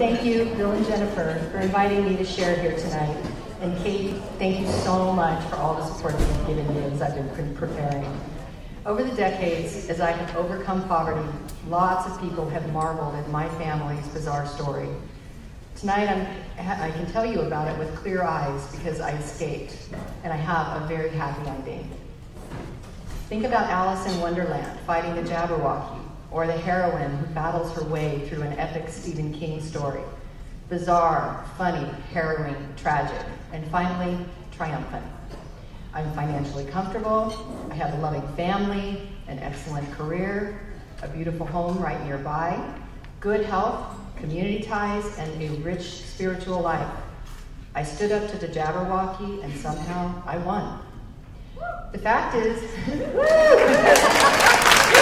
Thank you, Bill and Jennifer, for inviting me to share here tonight. And Kate, thank you so much for all the support you've given me as I've been preparing. Over the decades, as I have overcome poverty, lots of people have marveled at my family's bizarre story. Tonight, I'm, i can tell you about it with clear eyes because I escaped, and I have a very happy ending. Think about Alice in Wonderland fighting the Jabberwocky, or the heroine who battles her way through an epic Stephen King story. Bizarre, funny, harrowing, tragic, and finally, triumphant. I'm financially comfortable, I have a loving family, an excellent career, a beautiful home right nearby, good health, community ties, and a rich spiritual life. I stood up to the Jabberwocky and somehow I won. The fact is,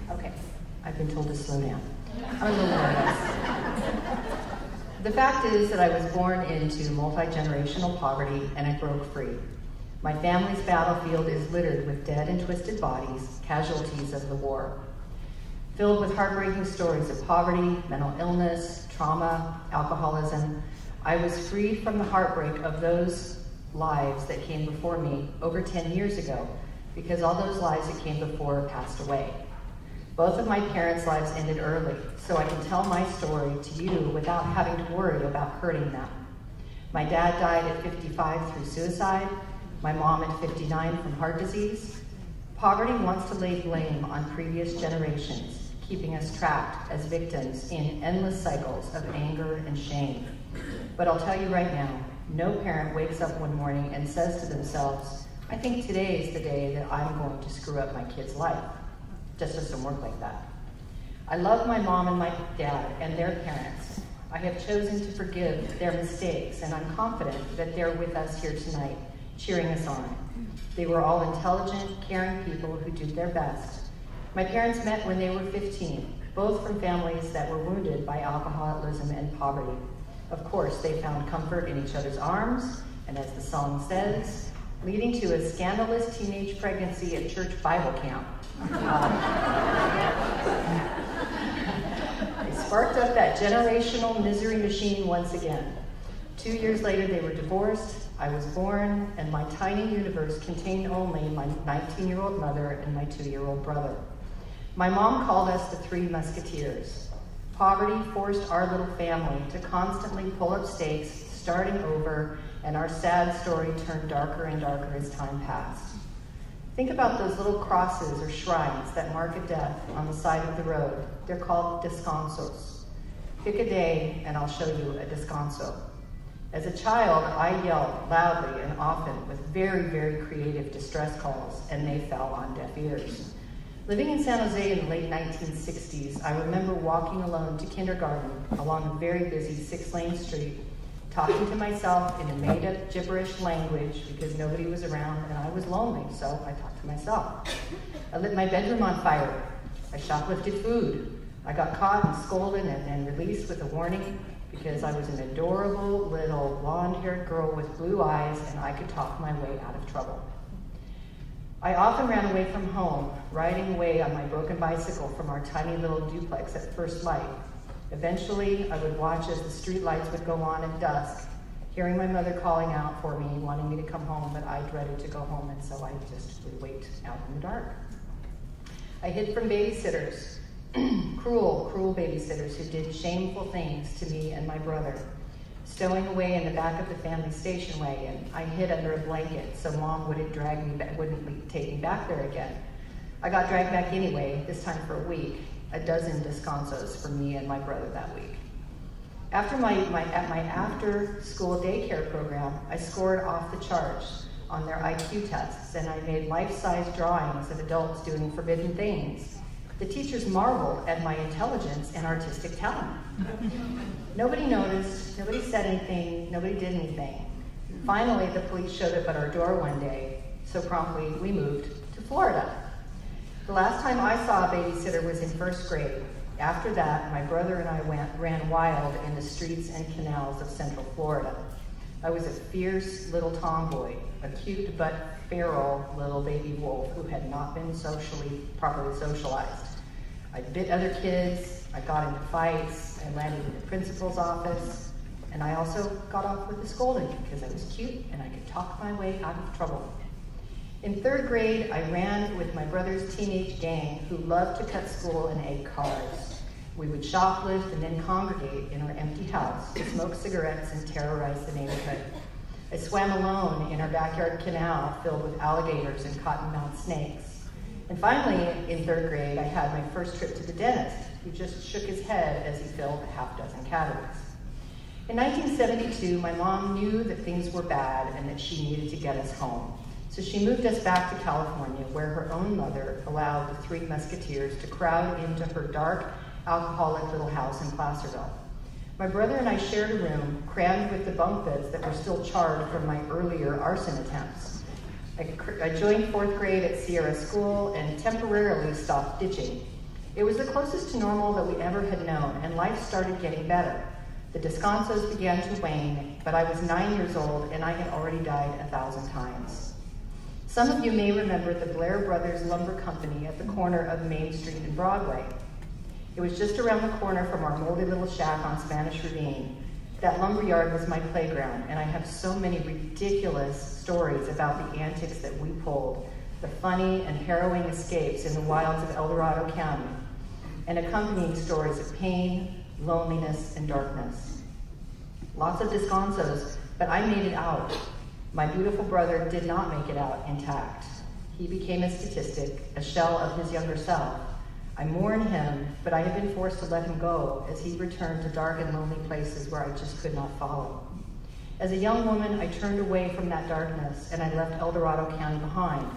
okay, I've been told to slow down. I'm a little nervous. The fact is that I was born into multi-generational poverty and I broke free. My family's battlefield is littered with dead and twisted bodies, casualties of the war. Filled with heartbreaking stories of poverty, mental illness, trauma, alcoholism, I was freed from the heartbreak of those lives that came before me over 10 years ago because all those lives that came before passed away. Both of my parents' lives ended early, so I can tell my story to you without having to worry about hurting them. My dad died at 55 through suicide, my mom at 59 from heart disease. Poverty wants to lay blame on previous generations, keeping us trapped as victims in endless cycles of anger and shame. But I'll tell you right now, no parent wakes up one morning and says to themselves, I think today is the day that I'm going to screw up my kid's life just doesn't work like that. I love my mom and my dad and their parents. I have chosen to forgive their mistakes, and I'm confident that they're with us here tonight, cheering us on. They were all intelligent, caring people who did their best. My parents met when they were 15, both from families that were wounded by alcoholism and poverty. Of course, they found comfort in each other's arms, and as the song says, leading to a scandalous teenage pregnancy at church Bible camp. they sparked up that generational misery machine once again. Two years later, they were divorced. I was born, and my tiny universe contained only my 19 year old mother and my two year old brother. My mom called us the Three Musketeers. Poverty forced our little family to constantly pull up stakes, starting over, and our sad story turned darker and darker as time passed. Think about those little crosses or shrines that mark a death on the side of the road. They're called descansos. Pick a day and I'll show you a descanso. As a child, I yelled loudly and often with very, very creative distress calls, and they fell on deaf ears. Living in San Jose in the late 1960s, I remember walking alone to kindergarten along a very busy six lane street talking to myself in a made up gibberish language because nobody was around and I was lonely, so I talked to myself. I lit my bedroom on fire. I shoplifted food. I got caught and scolded and, and released with a warning because I was an adorable little blonde haired girl with blue eyes and I could talk my way out of trouble. I often ran away from home, riding away on my broken bicycle from our tiny little duplex at First Light Eventually, I would watch as the street lights would go on at dusk, hearing my mother calling out for me, wanting me to come home, but I dreaded to go home, and so I just would wait out in the dark. I hid from babysitters, cruel, cruel babysitters who did shameful things to me and my brother. Stowing away in the back of the family station wagon, I hid under a blanket so mom wouldn't drag me back, wouldn't take me back there again. I got dragged back anyway, this time for a week, a dozen descansos for me and my brother that week. After my, my, at my after school daycare program, I scored off the charts on their IQ tests and I made life-size drawings of adults doing forbidden things. The teachers marveled at my intelligence and artistic talent. nobody noticed, nobody said anything, nobody did anything. Finally, the police showed up at our door one day, so promptly we moved to Florida. The last time I saw a babysitter was in first grade. After that, my brother and I went, ran wild in the streets and canals of Central Florida. I was a fierce little tomboy, a cute but feral little baby wolf who had not been socially, properly socialized. I bit other kids, I got into fights, I landed in the principal's office, and I also got off with a scolding because I was cute and I could talk my way out of trouble. In third grade, I ran with my brother's teenage gang who loved to cut school and egg cars. We would shoplift and then congregate in our empty house to smoke cigarettes and terrorize the neighborhood. I swam alone in our backyard canal filled with alligators and cottonmouth snakes. And finally, in third grade, I had my first trip to the dentist, who just shook his head as he filled a half dozen cavities. In 1972, my mom knew that things were bad and that she needed to get us home. So she moved us back to California, where her own mother allowed the three musketeers to crowd into her dark, alcoholic little house in Placerville. My brother and I shared a room crammed with the bunk beds that were still charred from my earlier arson attempts. I, joined fourth grade at Sierra School and temporarily stopped ditching. It was the closest to normal that we ever had known, and life started getting better. The descansos began to wane, but I was nine years old and I had already died a thousand times. Some of you may remember the Blair Brothers Lumber Company at the corner of Main Street and Broadway. It was just around the corner from our moldy little shack on Spanish Ravine. That lumberyard was my playground, and I have so many ridiculous stories about the antics that we pulled, the funny and harrowing escapes in the wilds of El Dorado County, and accompanying stories of pain, loneliness, and darkness. Lots of descansos, but I made it out. My beautiful brother did not make it out intact. He became a statistic, a shell of his younger self. I mourn him, but I have been forced to let him go as he returned to dark and lonely places where I just could not follow. As a young woman, I turned away from that darkness and I left El Dorado County behind,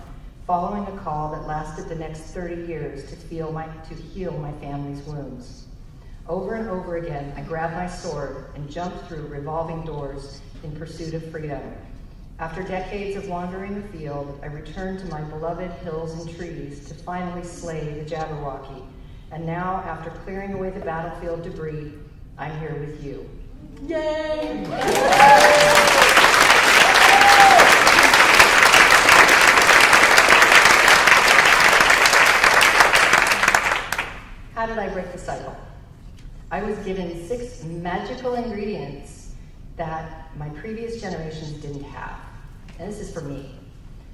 following a call that lasted the next 30 years to, feel my, to heal my family's wounds. Over and over again, I grabbed my sword and jumped through revolving doors in pursuit of freedom. After decades of wandering the field, I returned to my beloved hills and trees to finally slay the Jabberwocky. And now, after clearing away the battlefield debris, I'm here with you. Yay! How did I break the cycle? I was given six magical ingredients that my previous generations didn't have. And this is for me.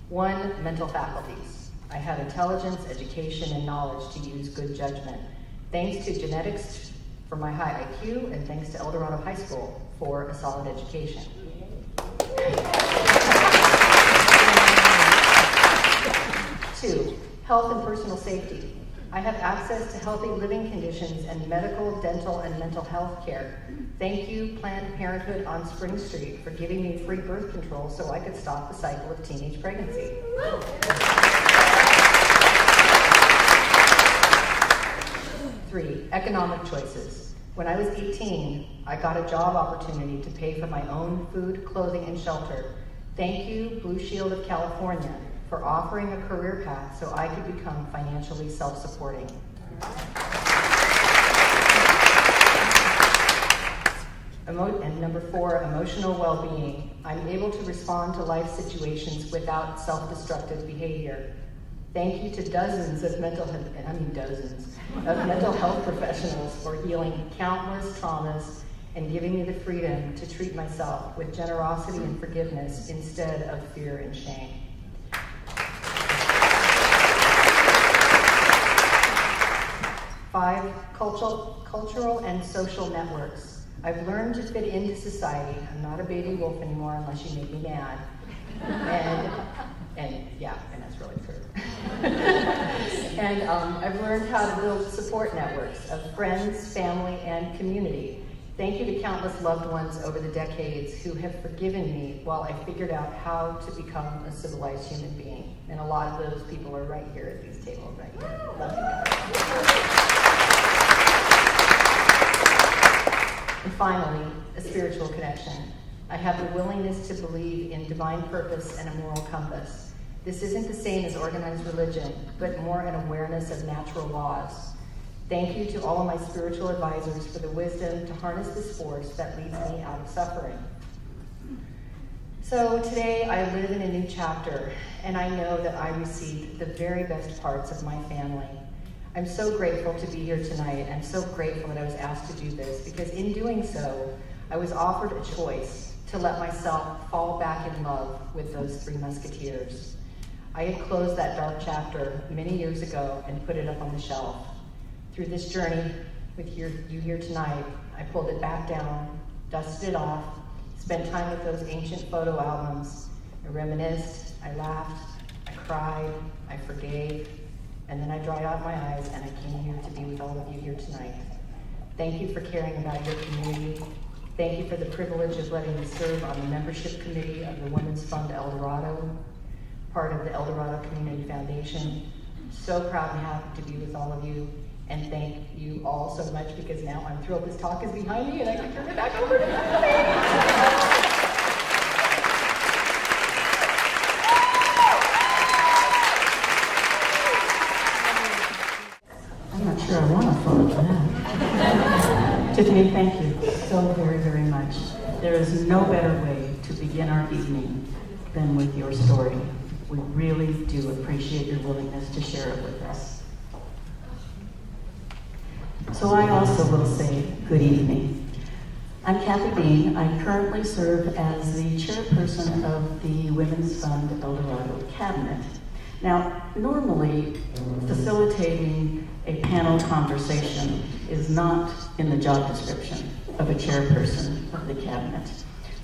One, mental faculties. I had intelligence, education, and knowledge to use good judgment. Thanks to genetics for my high IQ, and thanks to El Dorado High School for a solid education. Two, health and personal safety. I have access to healthy living conditions and medical, dental, and mental health care. Thank you, Planned Parenthood on Spring Street, for giving me free birth control so I could stop the cycle of teenage pregnancy. Three, economic choices. When I was 18, I got a job opportunity to pay for my own food, clothing, and shelter. Thank you, Blue Shield of California, for offering a career path so I could become financially self-supporting. And number four, emotional well-being. I'm able to respond to life situations without self-destructive behavior. Thank you to dozens of mental, health, I mean dozens, of mental health professionals for healing countless traumas and giving me the freedom to treat myself with generosity and forgiveness instead of fear and shame. Five, cultural, cultural and social networks. I've learned to fit into society. I'm not a baby wolf anymore unless you make me mad. And, and yeah, and that's really true. and um, I've learned how to build support networks of friends, family, and community. Thank you to countless loved ones over the decades who have forgiven me while I figured out how to become a civilized human being. And a lot of those people are right here at these tables right here. Love you guys. And finally, a spiritual connection. I have the willingness to believe in divine purpose and a moral compass. This isn't the same as organized religion, but more an awareness of natural laws. Thank you to all of my spiritual advisors for the wisdom to harness this force that leads me out of suffering. So today I live in a new chapter, and I know that I received the very best parts of my family. I'm so grateful to be here tonight. I'm so grateful that I was asked to do this because in doing so, I was offered a choice to let myself fall back in love with those three musketeers. I had closed that dark chapter many years ago and put it up on the shelf. Through this journey with your, you here tonight, I pulled it back down, dusted it off, spent time with those ancient photo albums. I reminisced, I laughed, I cried, I forgave, and then I dried out my eyes and I came here to be with all of you here tonight. Thank you for caring about your community. Thank you for the privilege of letting me serve on the membership committee of the Women's Fund El Dorado, part of the El Dorado Community Foundation. So proud and happy to be with all of you. And thank you all so much because now I'm thrilled this talk is behind me and I can turn it back over to you. I'm sure I want to follow that. Tiffany, thank you so very, very much. There is no better way to begin our evening than with your story. We really do appreciate your willingness to share it with us. So I also will say good evening. I'm Kathy Bean. I currently serve as the chairperson of the Women's Fund El Dorado Cabinet. Now, normally, facilitating a panel conversation is not in the job description of a chairperson of the cabinet.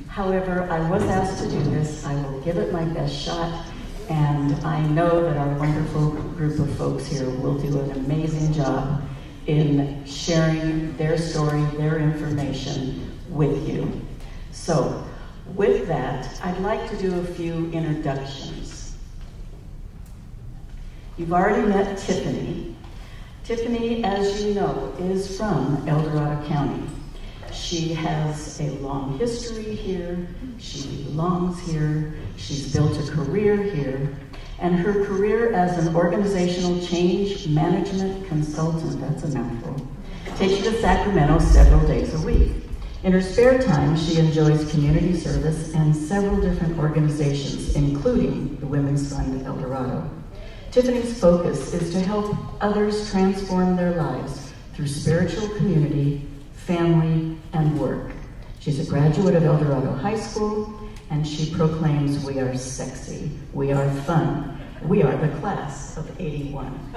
However, I was asked to do this. I will give it my best shot, and I know that our wonderful group of folks here will do an amazing job in sharing their story, their information with you. So, with that, I'd like to do a few introductions. You've already met Tiffany. Tiffany, as you know, is from El Dorado County. She has a long history here. She belongs here. She's built a career here. And her career as an organizational change management consultant, that's a mouthful, takes you to Sacramento several days a week. In her spare time, she enjoys community service and several different organizations, including the Women's Fund El Dorado. Tiffany's focus is to help others transform their lives through spiritual community, family, and work. She's a graduate of El Dorado High School, and she proclaims, We are sexy, we are fun, we are the class of 81.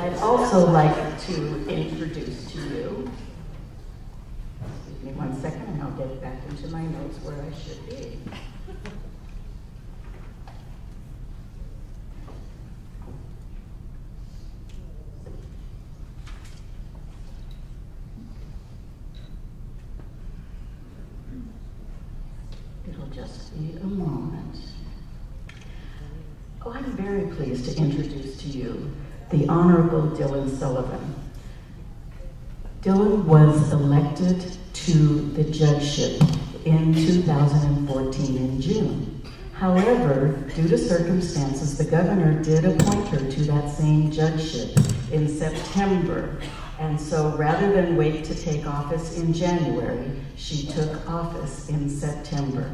I'd also like to introduce to you, give me one second and I'll get back into my notes where I should be. Just a moment. Oh, I'm very pleased to introduce to you the Honorable Dylan Sullivan. Dylan was elected to the judgeship in 2014 in June. However, due to circumstances, the governor did appoint her to that same judgeship in September. And so rather than wait to take office in January, she took office in September.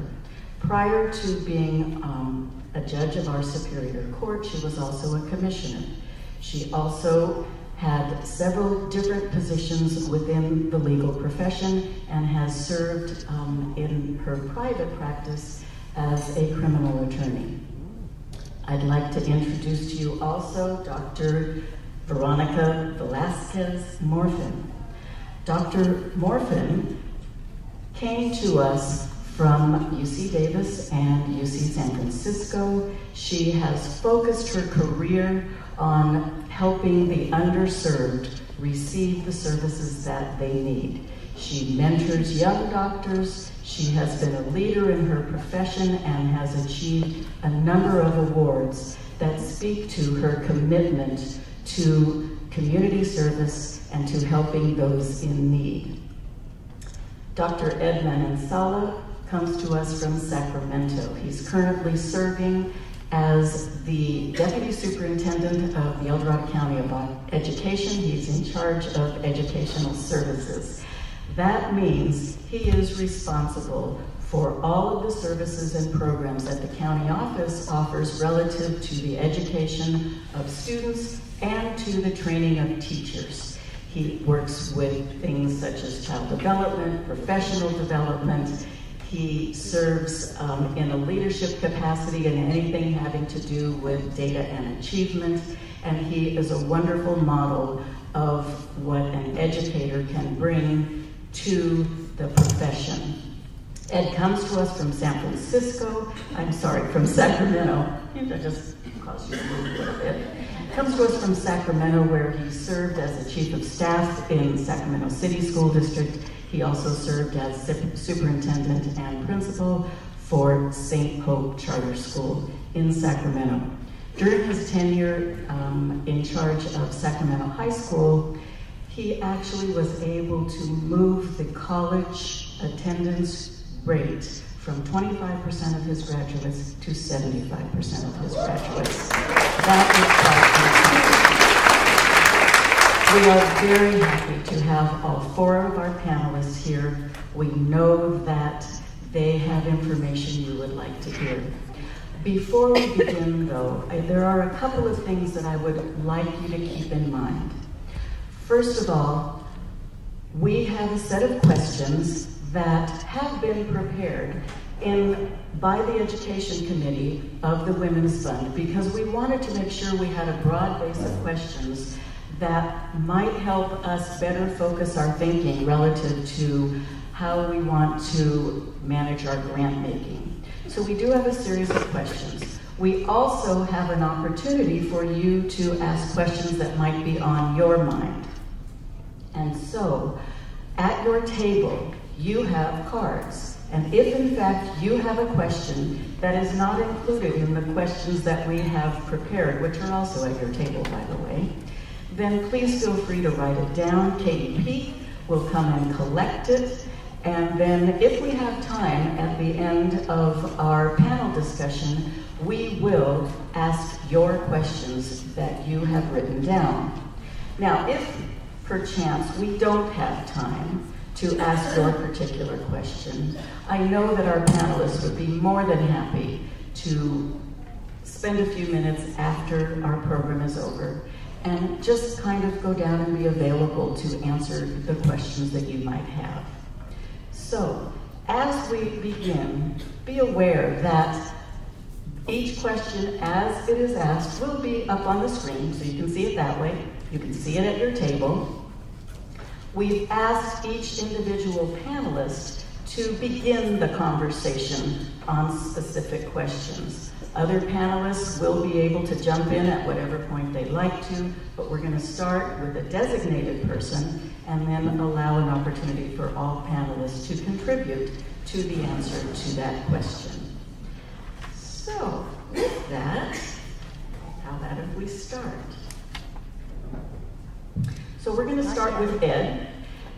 Prior to being um, a judge of our Superior Court, she was also a commissioner. She also had several different positions within the legal profession and has served um, in her private practice as a criminal attorney. I'd like to introduce to you also Dr. Veronica Velasquez Morfin. Dr. Morfin came to us from UC Davis and UC San Francisco. She has focused her career on helping the underserved receive the services that they need. She mentors young doctors. She has been a leader in her profession and has achieved a number of awards that speak to her commitment to community service and to helping those in need. Dr. Ed Manansala comes to us from Sacramento. He's currently serving as the Deputy Superintendent of the El Dorado County of Education. He's in charge of educational services. That means he is responsible for all of the services and programs that the county office offers relative to the education of students and to the training of teachers. He works with things such as child development, professional development. He serves um, in a leadership capacity in anything having to do with data and achievement. And he is a wonderful model of what an educator can bring to the profession. Ed comes to us from San Francisco, I'm sorry, from Sacramento. I just caused you to move a little bit. Comes to us from Sacramento, where he served as the chief of staff in Sacramento City School District. He also served as superintendent and principal for St. Hope Charter School in Sacramento. During his tenure um, in charge of Sacramento High School, he actually was able to move the college attendance rate from 25% of his graduates to 75% of his graduates. That is We are very happy to have all four of our panelists here. We know that they have information you would like to hear. Before we begin, though, I, there are a couple of things that I would like you to keep in mind. First of all, we have a set of questions that have been prepared in, by the Education Committee of the Women's Fund because we wanted to make sure we had a broad base of questions that might help us better focus our thinking relative to how we want to manage our grant making. So we do have a series of questions. We also have an opportunity for you to ask questions that might be on your mind. And so, at your table, you have cards. And if in fact you have a question that is not included in the questions that we have prepared, which are also at your table, by the way, then please feel free to write it down. KDP will come and collect it. And then if we have time at the end of our panel discussion, we will ask your questions that you have written down. Now, if perchance we don't have time, to ask your particular question. I know that our panelists would be more than happy to spend a few minutes after our program is over and just kind of go down and be available to answer the questions that you might have. So, as we begin, be aware that each question as it is asked will be up on the screen, so you can see it that way. You can see it at your table. We've asked each individual panelist to begin the conversation on specific questions. Other panelists will be able to jump in at whatever point they'd like to, but we're going to start with a designated person and then allow an opportunity for all panelists to contribute to the answer to that question. So, with that, how about if we start? So we're going to start with Ed.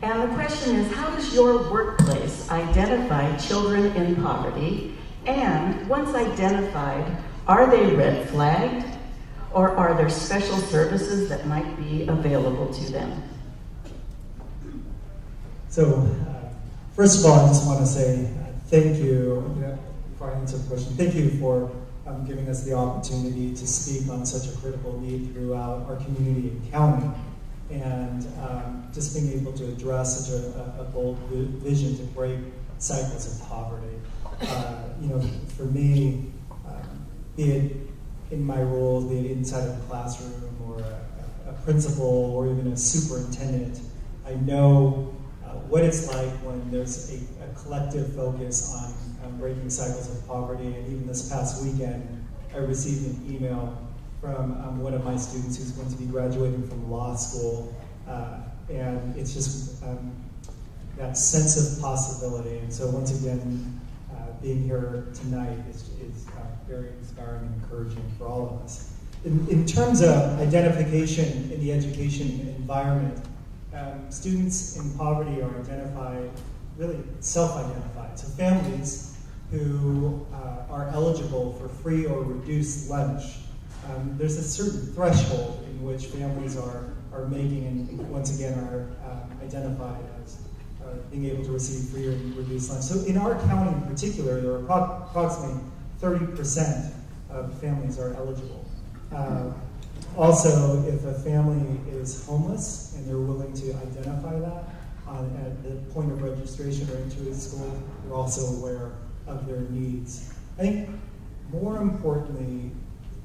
And the question is, how does your workplace identify children in poverty? And once identified, are they red flagged? Or are there special services that might be available to them? So, uh, first of all, I just want to say uh, thank you, know, before I answer the question, thank you for um, giving us the opportunity to speak on such a critical need throughout our community and county and um, just being able to address such a, a, bold vision to break cycles of poverty. Uh, you know, for me, um, be it in my role, be it inside of a classroom or a, a principal or even a superintendent, I know uh, what it's like when there's a, a collective focus on, on breaking cycles of poverty. And even this past weekend, I received an email from um, one of my students who's going to be graduating from law school. Uh, and it's just um, that sense of possibility. And so once again, uh, being here tonight is, is uh, very inspiring and encouraging for all of us. In, in terms of identification in the education environment, um, students in poverty are identified, really self-identified. So families who uh, are eligible for free or reduced lunch um, there's a certain threshold in which families are, are making and once again are uh, identified as uh, being able to receive free or reduced lunch. So in our county in particular, there are approximately 30% of families are eligible. Uh, also, if a family is homeless and they're willing to identify that uh, at the point of registration or entry to school, they're also aware of their needs. I think more importantly,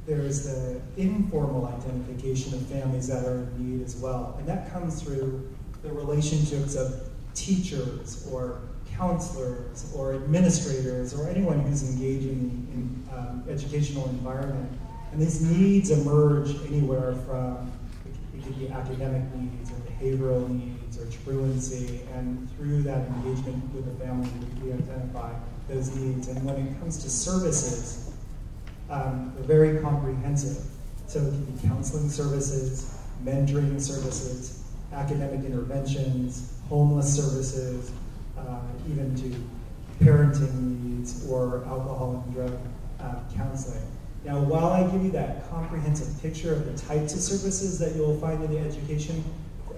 there's the informal identification of families that are in need as well. And that comes through the relationships of teachers or counselors or administrators or anyone who's engaging in um, educational environment. And these needs emerge anywhere from it could be academic needs or behavioral needs or truancy, and through that engagement with the family, we identify those needs. And when it comes to services, um, they're very comprehensive. So it can be counseling services, mentoring services, academic interventions, homeless services, uh, even to parenting needs or alcohol and drug uh, counseling. Now, while I give you that comprehensive picture of the types of services that you'll find in the education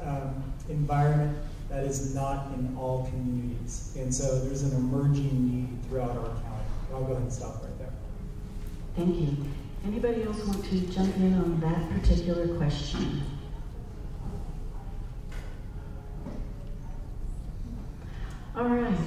um, environment, that is not in all communities. And so there's an emerging need throughout our county. I'll go ahead and stop there. Thank you. Anybody else want to jump in on that particular question? All right.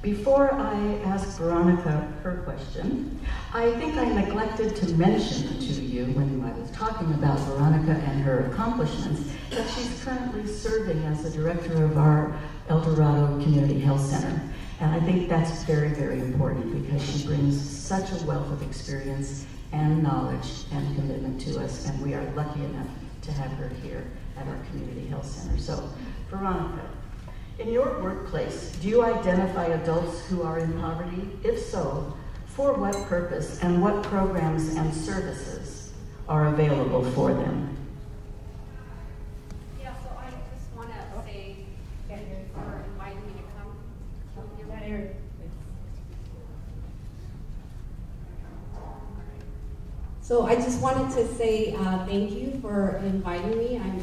Before I ask Veronica her question, I think I neglected to mention to you when I was talking about Veronica and her accomplishments that she's currently serving as the director of our El Dorado Community Health Center. And I think that's very, very important because she brings such a wealth of experience and knowledge and commitment to us, and we are lucky enough to have her here at our Community Health Center. So, Veronica, in your workplace, do you identify adults who are in poverty? If so, for what purpose and what programs and services are available for them? Yeah, so I just want to say thank you for inviting me to come. So I just wanted to say uh, thank you for inviting me. I'm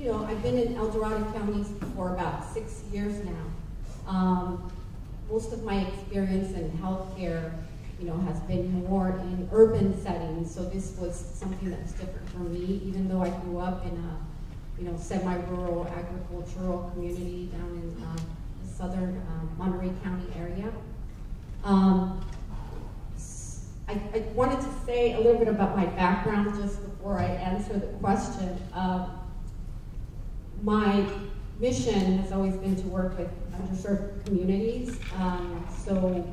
you know, I've been in El Dorado County for about six years now. Um, most of my experience in healthcare, you know, has been more in urban settings, so this was something that's different for me, even though I grew up in a, you know, semi-rural agricultural community down in uh, southern um, Monterey County area. Um, I, I, wanted to say a little bit about my background just before I answer the question. Uh, my mission has always been to work with underserved communities. Um, so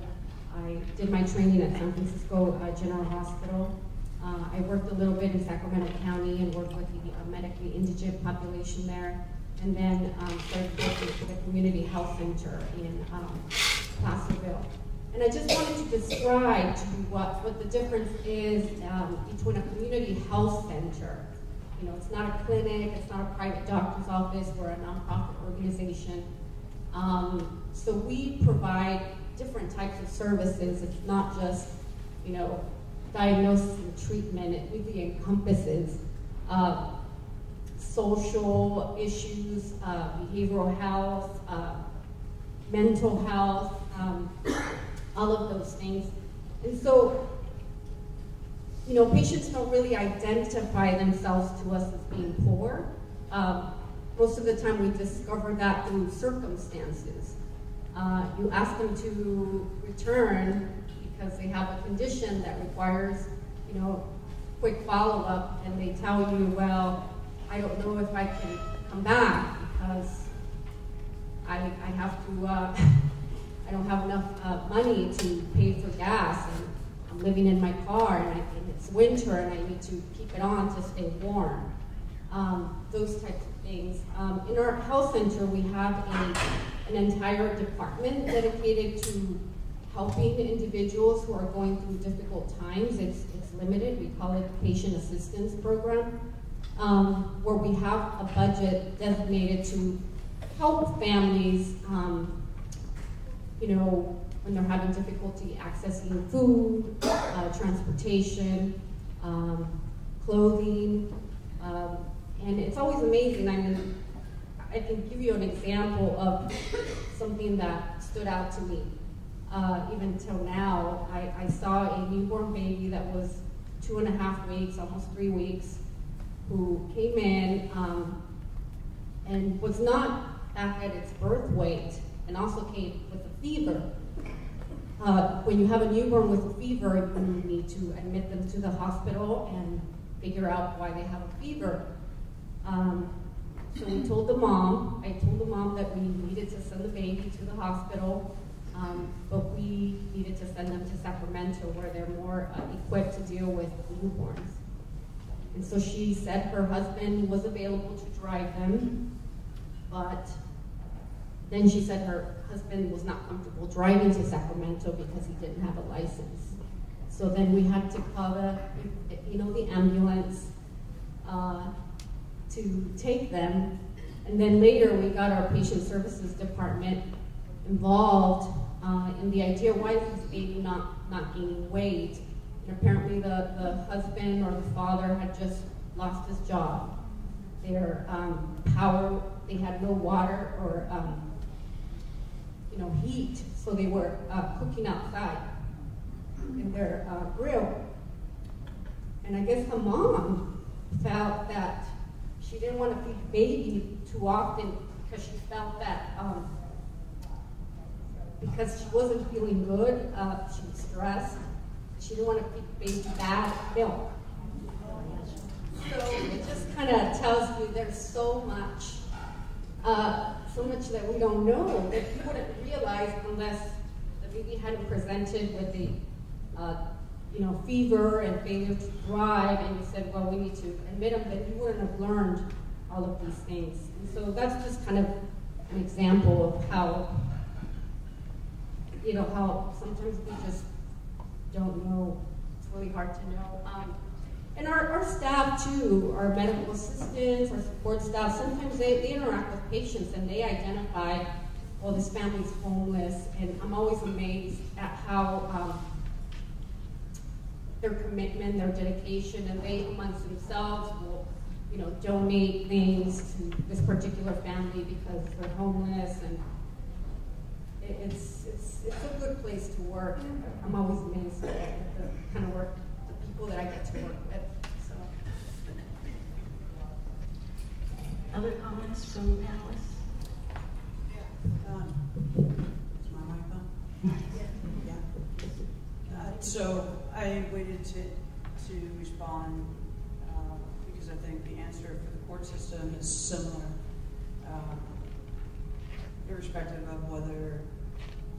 I did my training at San Francisco uh, General Hospital. Uh, I worked a little bit in Sacramento County and worked with the uh, medically indigent population there. And then um, started working for the Community Health Center in um, Placerville. And I just wanted to describe to you what, what the difference is um, between a community health center you know, it's not a clinic, it's not a private doctor's office, we're a nonprofit organization. Um, so we provide different types of services. It's not just, you know, diagnosis and treatment. It really encompasses uh, social issues, uh, behavioral health, uh, mental health, um, all of those things. And so you know, patients don't really identify themselves to us as being poor. Um, most of the time we discover that through circumstances. Uh, you ask them to return because they have a condition that requires, you know, quick follow-up and they tell you, well, I don't know if I can come back because I, I have to, uh, I don't have enough uh, money to pay for gas and I'm living in my car and, I, and, it's winter and I need to keep it on to stay warm. Um, those types of things. Um, in our health center, we have a, an entire department dedicated to helping individuals who are going through difficult times. It's, it's limited. We call it a patient assistance program, um, where we have a budget designated to help families, um, you know, when they're having difficulty accessing food, uh, transportation, um, clothing. Um, and it's always amazing. I mean, I, can give you an example of something that stood out to me. Uh, even till now, I, I saw a newborn baby that was two and a half weeks, almost three weeks, who came in um, and was not back at its birth weight and also came with a fever. Uh, when you have a newborn with a fever, you need to admit them to the hospital and figure out why they have a fever. Um, so we told the mom, I told the mom that we needed to send the baby to the hospital, um, but we needed to send them to Sacramento where they're more uh, equipped to deal with newborns. And so she said her husband was available to drive them, but then she said her husband was not comfortable driving to Sacramento because he didn't have a license. So then we had to call the, you know, the ambulance uh, to take them. And then later we got our patient services department involved uh, in the idea why is this baby not, not gaining weight? And apparently the, the husband or the father had just lost his job. Their um, power, they had no water or um, you know, heat, so they were uh, cooking outside in their uh, grill. And I guess the mom felt that she didn't want to feed the baby too often because she felt that um, because she wasn't feeling good, uh, she was stressed. She didn't want to baby bad milk. So it just kind of tells you there's so much uh, so much that we don't know that you wouldn't realize unless the baby hadn't presented with the, uh, you know, fever and failure to thrive, and you said, well, we need to admit them, that you wouldn't have learned all of these things. And so that's just kind of an example of how, you know, how sometimes we just don't know. It's really hard to know. Um, and our, our staff too, our medical assistants, our support staff, sometimes they, they interact with patients and they identify, well, this family's homeless, and I'm always amazed at how um, their commitment, their dedication, and they amongst themselves will, you know, donate things to this particular family because they're homeless, and it, it's, it's, it's a good place to work. I'm always amazed at the kind of work the people that I get to work with. So. Other comments from the panelists? Um, is my mic on? Yeah. Uh, so I waited to, to respond uh, because I think the answer for the court system is similar, um, irrespective of whether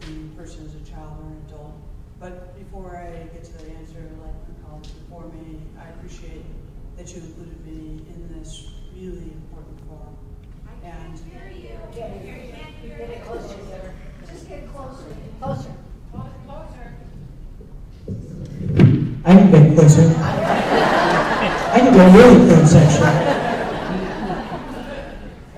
the person is a child or an adult. But before I get to that answer, like my colleagues before me, I appreciate that you included me in this really important forum. And hear you. Get it closer. Just get closer. Closer. Closer. I can get closer. I can go really close, actually.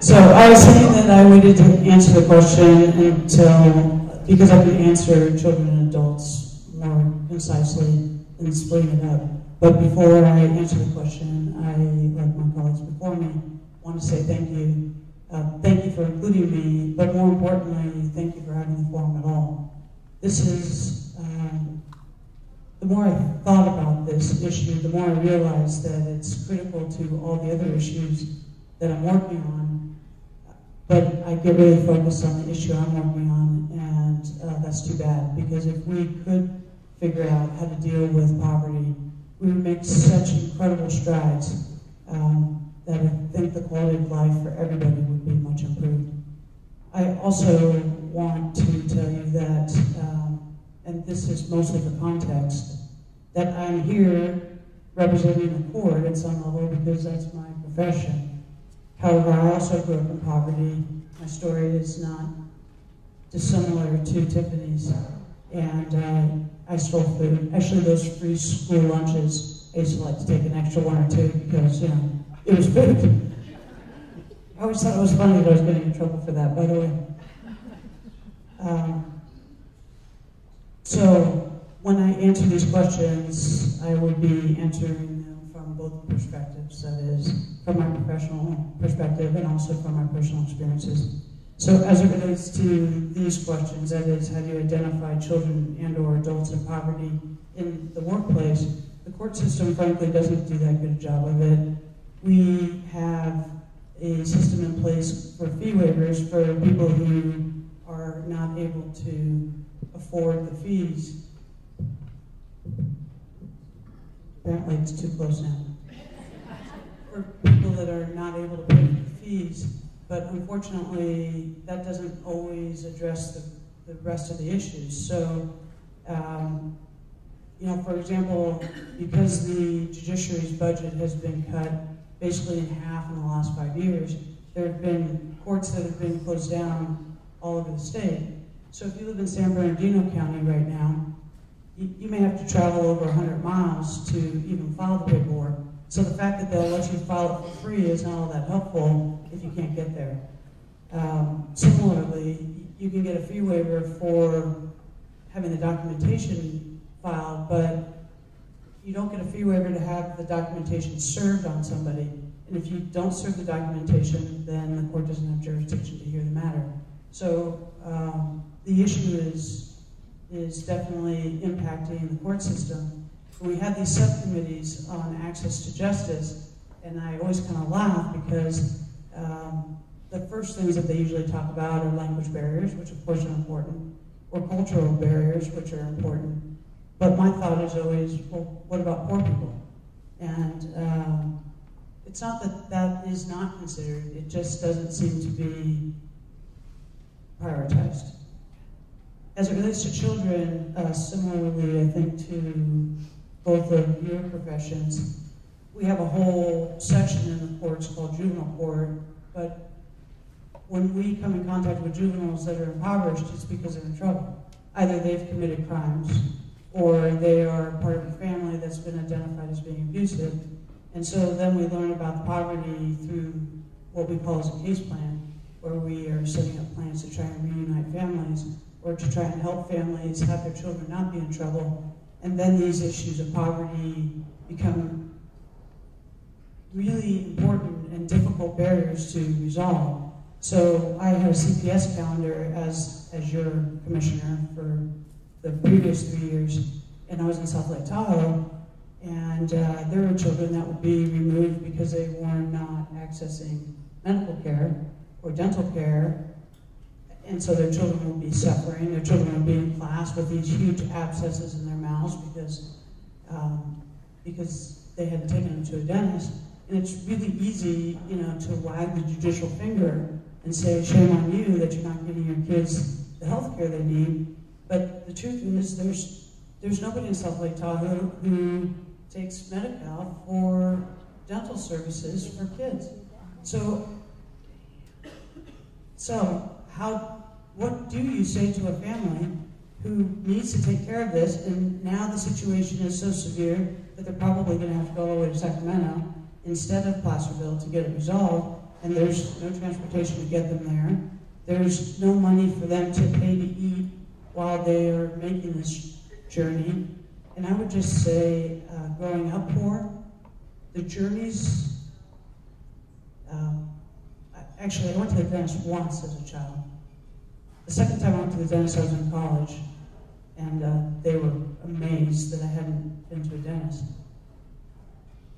So I was saying that I waited to answer the question until, because I can answer children and adults more concisely and splitting it up. But before I answer the question, I, like my colleagues before me, want to say thank you. Uh, thank you for including me, but more importantly, thank you for having the forum at all. This is, um, the more I thought about this issue, the more I realized that it's critical to all the other issues that I'm working on. But I get really focused on the issue I'm working on, and uh, that's too bad because if we could figure out how to deal with poverty, we would make such incredible strides um, that I think the quality of life for everybody would be much improved. I also want to tell you that, um, and this is mostly for context, that I'm here representing the court at some level because that's my profession. However, I also grew up in poverty. My story is not dissimilar to Tiffany's. And uh, I stole food. Actually, those free school lunches, I used to like to take an extra one or two because, you know, it was food. I always thought it was funny that I was getting in trouble for that, by the way. Um, so, when I answer these questions, I will be answering them from both perspectives. That is, from my professional perspective and also from my personal experiences. So as it relates to these questions, that is, how do you identify children and or adults in poverty in the workplace, the court system frankly doesn't do that good a job of it. We have a system in place for fee waivers for people who are not able to afford the fees. Apparently it's too close now. For people that are not able to pay the fees, but unfortunately, that doesn't always address the, the rest of the issues. So, um, you know, for example, because the judiciary's budget has been cut basically in half in the last five years, there have been courts that have been closed down all over the state. So if you live in San Bernardino County right now, you, you may have to travel over 100 miles to even file the paperwork. So the fact that they'll let you file it for free is not all that helpful if you can't get there. Um, similarly, you can get a fee waiver for having the documentation filed, but you don't get a fee waiver to have the documentation served on somebody. And if you don't serve the documentation, then the court doesn't have jurisdiction to hear the matter. So um, the issue is, is definitely impacting the court system. We had these subcommittees on access to justice, and I always kind of laugh because um, the first things that they usually talk about are language barriers, which of course are important, or cultural barriers, which are important. But my thought is always, well, what about poor people? And um, it's not that that is not considered, it just doesn't seem to be prioritized. As it relates to children, uh, similarly, I think to both of your professions, we have a whole section in the courts called juvenile court, but when we come in contact with juveniles that are impoverished, it's because they're in trouble. Either they've committed crimes or they are part of a family that's been identified as being abusive. And so then we learn about poverty through what we call as a case plan, where we are setting up plans to try and reunite families or to try and help families have their children not be in trouble. And then these issues of poverty become really important and difficult barriers to resolve. So I had a CPS calendar as, as your commissioner for the previous three years, and I was in South Lake Tahoe, and uh, there were children that would be removed because they were not accessing medical care or dental care, and so their children will be suffering. Their children will be in class with these huge abscesses in their mouths because um, because they hadn't taken them to a dentist. And it's really easy, you know, to wag the judicial finger and say, shame on you that you're not giving your kids the health care they need. But the truth is, there's there's nobody in South Lake Tahoe who takes Medi-Cal for dental services for kids. So so, how, what do you say to a family who needs to take care of this, and now the situation is so severe that they're probably going to have to go all the way to Sacramento instead of Placerville to get it resolved, and there's no transportation to get them there. There's no money for them to pay to eat while they are making this journey. And I would just say, uh, growing up poor, the journeys um, Actually, I went to the dentist once as a child. The second time I went to the dentist, I was in college, and uh, they were amazed that I hadn't been to a dentist.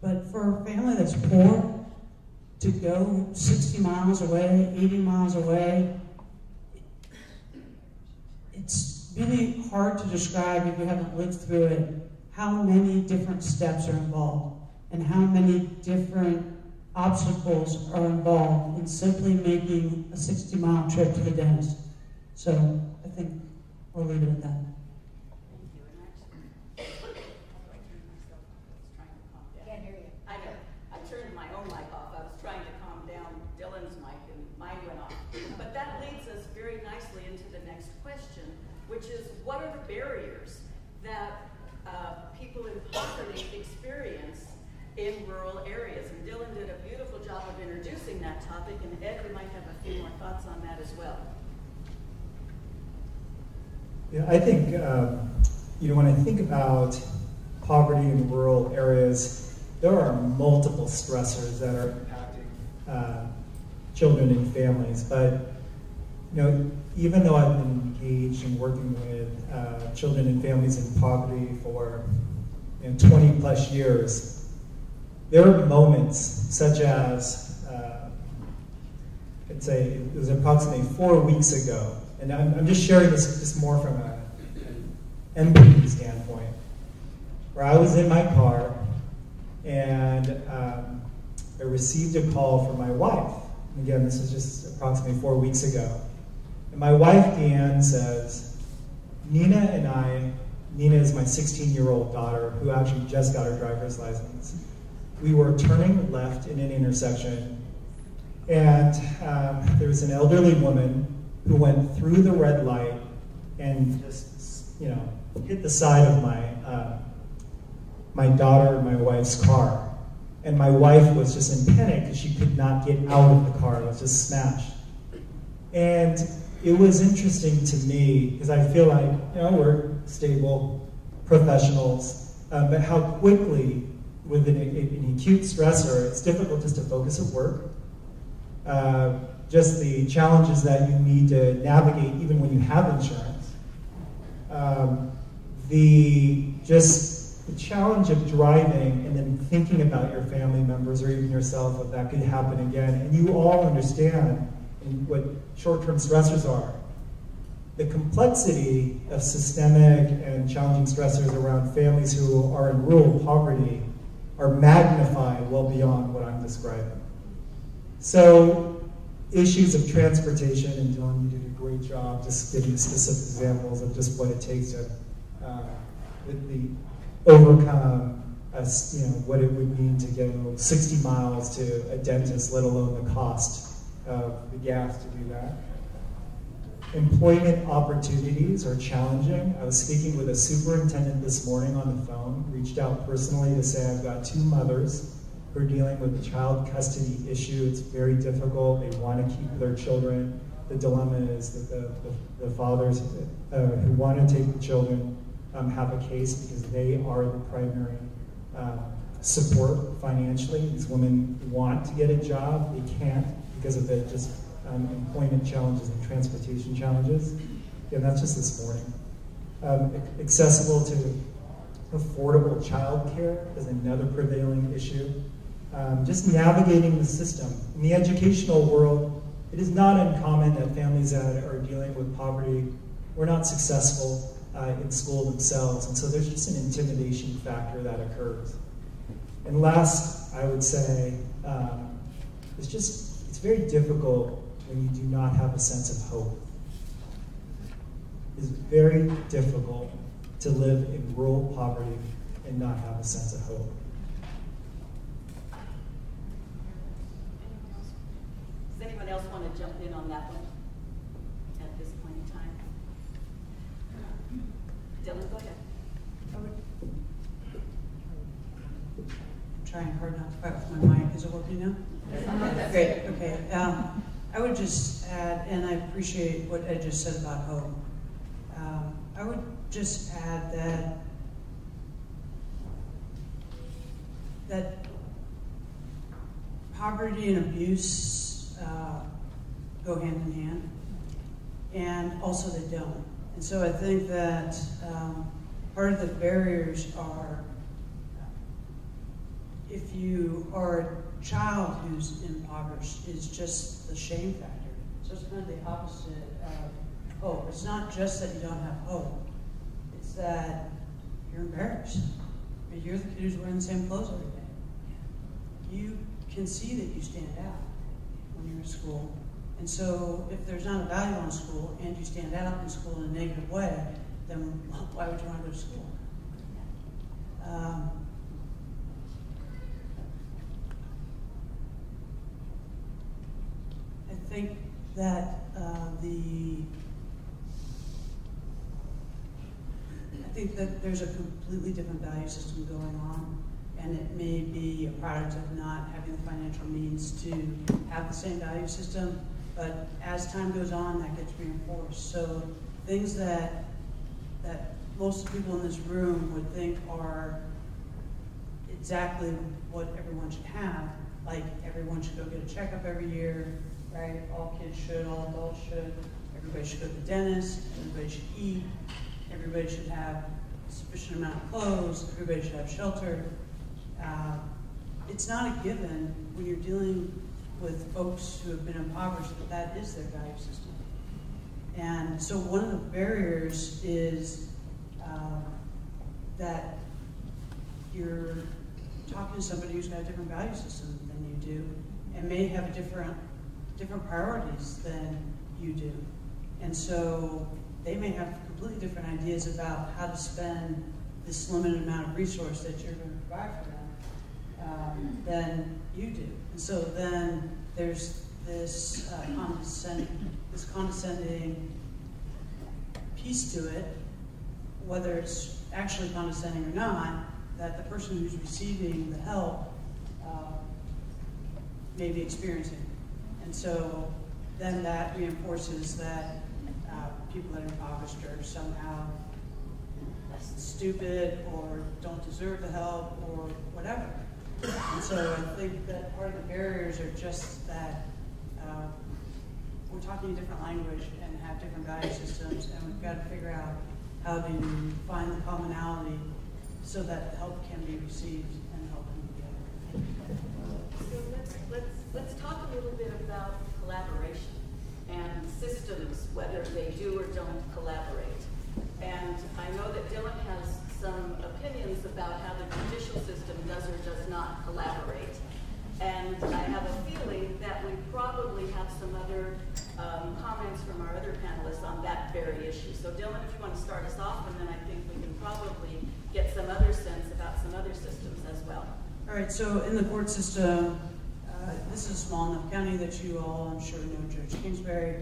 But for a family that's poor, to go 60 miles away, 80 miles away, it's really hard to describe if you haven't lived through it how many different steps are involved and how many different obstacles are involved in simply making a 60 mile trip to the dentist. So I think we'll leave it at that. I know. I turned my own mic off. I was trying to calm down Dylan's mic and mine went off. But that leads us very nicely into the next question, which is what are the barriers that people in poverty experience in rural areas. And Dylan did a beautiful job of introducing that topic, and Ed, you might have a few more thoughts on that as well. Yeah, I think, um, you know, when I think about poverty in rural areas, there are multiple stressors that are impacting uh, children and families. But you know, even though I've been engaged in working with uh, children and families in poverty for you know, 20 plus years, there are moments such as, uh, I'd say it was approximately four weeks ago, and I'm, I'm just sharing this just more from a, an empathy standpoint, where I was in my car and um, I received a call from my wife. Again, this was just approximately four weeks ago. And my wife, Deanne, says, Nina and I, Nina is my 16 year old daughter who actually just got her driver's license. We were turning left in an intersection, and um, there was an elderly woman who went through the red light and just, you know, hit the side of my, uh, my daughter and my wife's car. And my wife was just in panic because she could not get out of the car. It was just smashed. And it was interesting to me because I feel like, you know, we're stable professionals, um, but how quickly, with an, an, acute stressor, it's difficult just to focus at work. Uh, just the challenges that you need to navigate even when you have insurance. Um, the just the challenge of driving and then thinking about your family members or even yourself if that could happen again. And you all understand what short-term stressors are. The complexity of systemic and challenging stressors around families who are in rural poverty are magnified well beyond what I'm describing. So issues of transportation, and Dylan, you did a great job just giving specific examples of just what it takes to uh, the, the overcome you know, what it would mean to go 60 miles to a dentist, let alone the cost of the gas to do that. Employment opportunities are challenging. I was speaking with a superintendent this morning on the phone, reached out personally to say I've got two mothers who are dealing with a child custody issue. It's very difficult. They want to keep their children. The dilemma is that the, the, the fathers uh, who want to take the children um, have a case because they are the primary uh, support financially. These women want to get a job, they can't because of the just um, employment challenges and transportation challenges. And that's just this morning. Um, accessible to affordable childcare is another prevailing issue. Um, just navigating the system. In the educational world, it is not uncommon that families that are dealing with poverty were not successful uh, in school themselves, and so there's just an intimidation factor that occurs. And last, I would say, um, it's just, it's very difficult when you do not have a sense of hope. It's very difficult to live in rural poverty and not have a sense of hope. Does anyone else want to jump in on that one at this point in time? Dylan, go ahead. I'm trying hard not to fight with my mic. Is it working now? Great, okay. Um, I would just add, and I appreciate what Ed just said about hope. Um, I would just add that that poverty and abuse uh, go hand in hand, and also they don't. And so I think that um, part of the barriers are if you are a child who's impoverished, is just the shame factor. So it's kind of the opposite of hope. It's not just that you don't have hope, it's that you're embarrassed. I mean, you're the kid who's wearing the same clothes every day. You can see that you stand out when you're in school. And so if there's not a value on school and you stand out in school in a negative way, then why would you want to go to school? Um, I think that uh, the I think that there's a completely different value system going on, and it may be a product of not having the financial means to have the same value system. But as time goes on, that gets reinforced. So things that that most people in this room would think are exactly what everyone should have like everyone should go get a checkup every year, right? All kids should, all adults should. Everybody should go to the dentist. Everybody should eat. Everybody should have sufficient amount of clothes. Everybody should have shelter. Uh, it's not a given when you're dealing with folks who have been impoverished that that is their value system. And so one of the barriers is uh, that you're talking to somebody who's got a different value system than you do and may have a different different priorities than you do. And so they may have completely different ideas about how to spend this limited amount of resource that you're going to provide for them um, than you do. And so then there's this uh, condescending, this condescending piece to it, whether it's actually condescending or not, that the person who's receiving the help uh, may be experiencing. And so then that reinforces that uh, people that are impoverished are somehow stupid or don't deserve the help or whatever. And so I think that part of the barriers are just that uh, we're talking a different language and have different value systems, and we've got to figure out how to find the commonality so that help can be received and help can be given. So let's, let's, let's talk a little bit about collaboration and systems, whether they do or don't collaborate. And I know that Dylan has some opinions about how the judicial system does or does not collaborate. And I have a feeling that we probably have some other um, comments from our other panelists on that very issue. So Dylan, if you want to start us off, and then I think we can probably get some other sense about some other systems as well. All right, so in the court system, uh, this is a small enough county that you all, I'm sure, know Judge Kingsbury,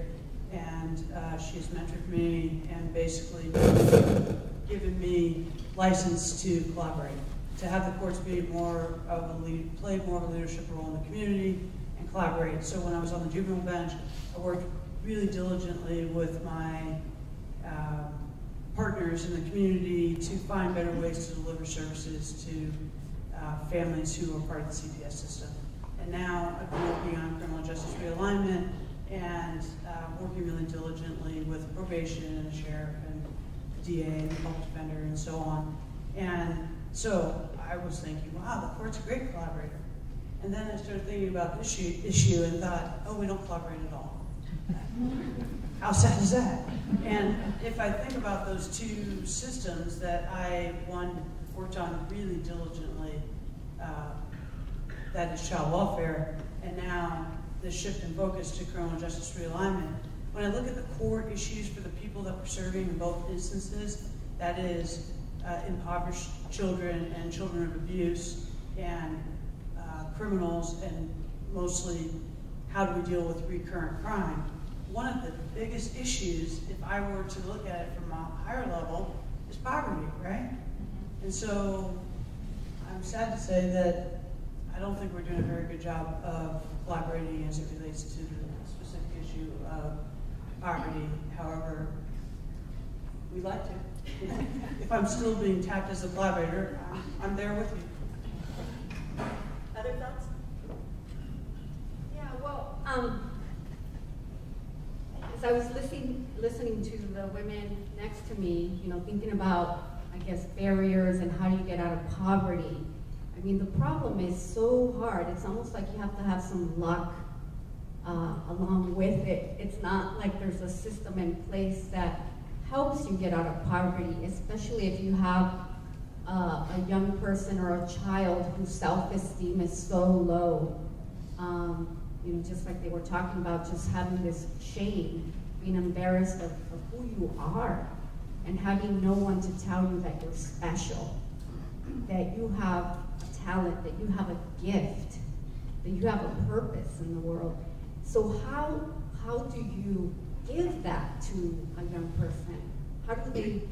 and uh, she has mentored me and basically given me license to collaborate, to have the courts be more of a lead, play more of a leadership role in the community and collaborate. So when I was on the juvenile bench, I worked really diligently with my um, partners in the community to find better ways to deliver services to uh, families who are part of the CPS system. And now I've been working on criminal justice realignment and uh, working really diligently with probation and the sheriff DA and the public defender and so on. And so I was thinking, wow, the court's a great collaborator. And then I started thinking about the issue, issue and thought, oh, we don't collaborate at all. How sad is that? And if I think about those two systems that I, one, worked on really diligently, uh, that is child welfare, and now the shift in focus to criminal justice realignment. When I look at the core issues for the people that we're serving in both instances, that is uh, impoverished children and children of abuse and uh, criminals and mostly how do we deal with recurrent crime. One of the biggest issues, if I were to look at it from a higher level, is poverty, right? And so I'm sad to say that I don't think we're doing a very good job of collaborating as it relates to the specific issue of poverty. However, we'd like to. if I'm still being tapped as a collaborator, I'm there with you. Other thoughts? Yeah, well, um, as I was listening, listening to the women next to me, you know, thinking about, I guess, barriers and how do you get out of poverty. I mean, the problem is so hard. It's almost like you have to have some luck uh, along with it. It's not like there's a system in place that helps you get out of poverty, especially if you have uh, a young person or a child whose self-esteem is so low. Um, you know, just like they were talking about, just having this shame, being embarrassed of, of who you are, and having no one to tell you that you're special, that you have talent, that you have a gift, that you have a purpose in the world. So how how do you give that to a young person? How do they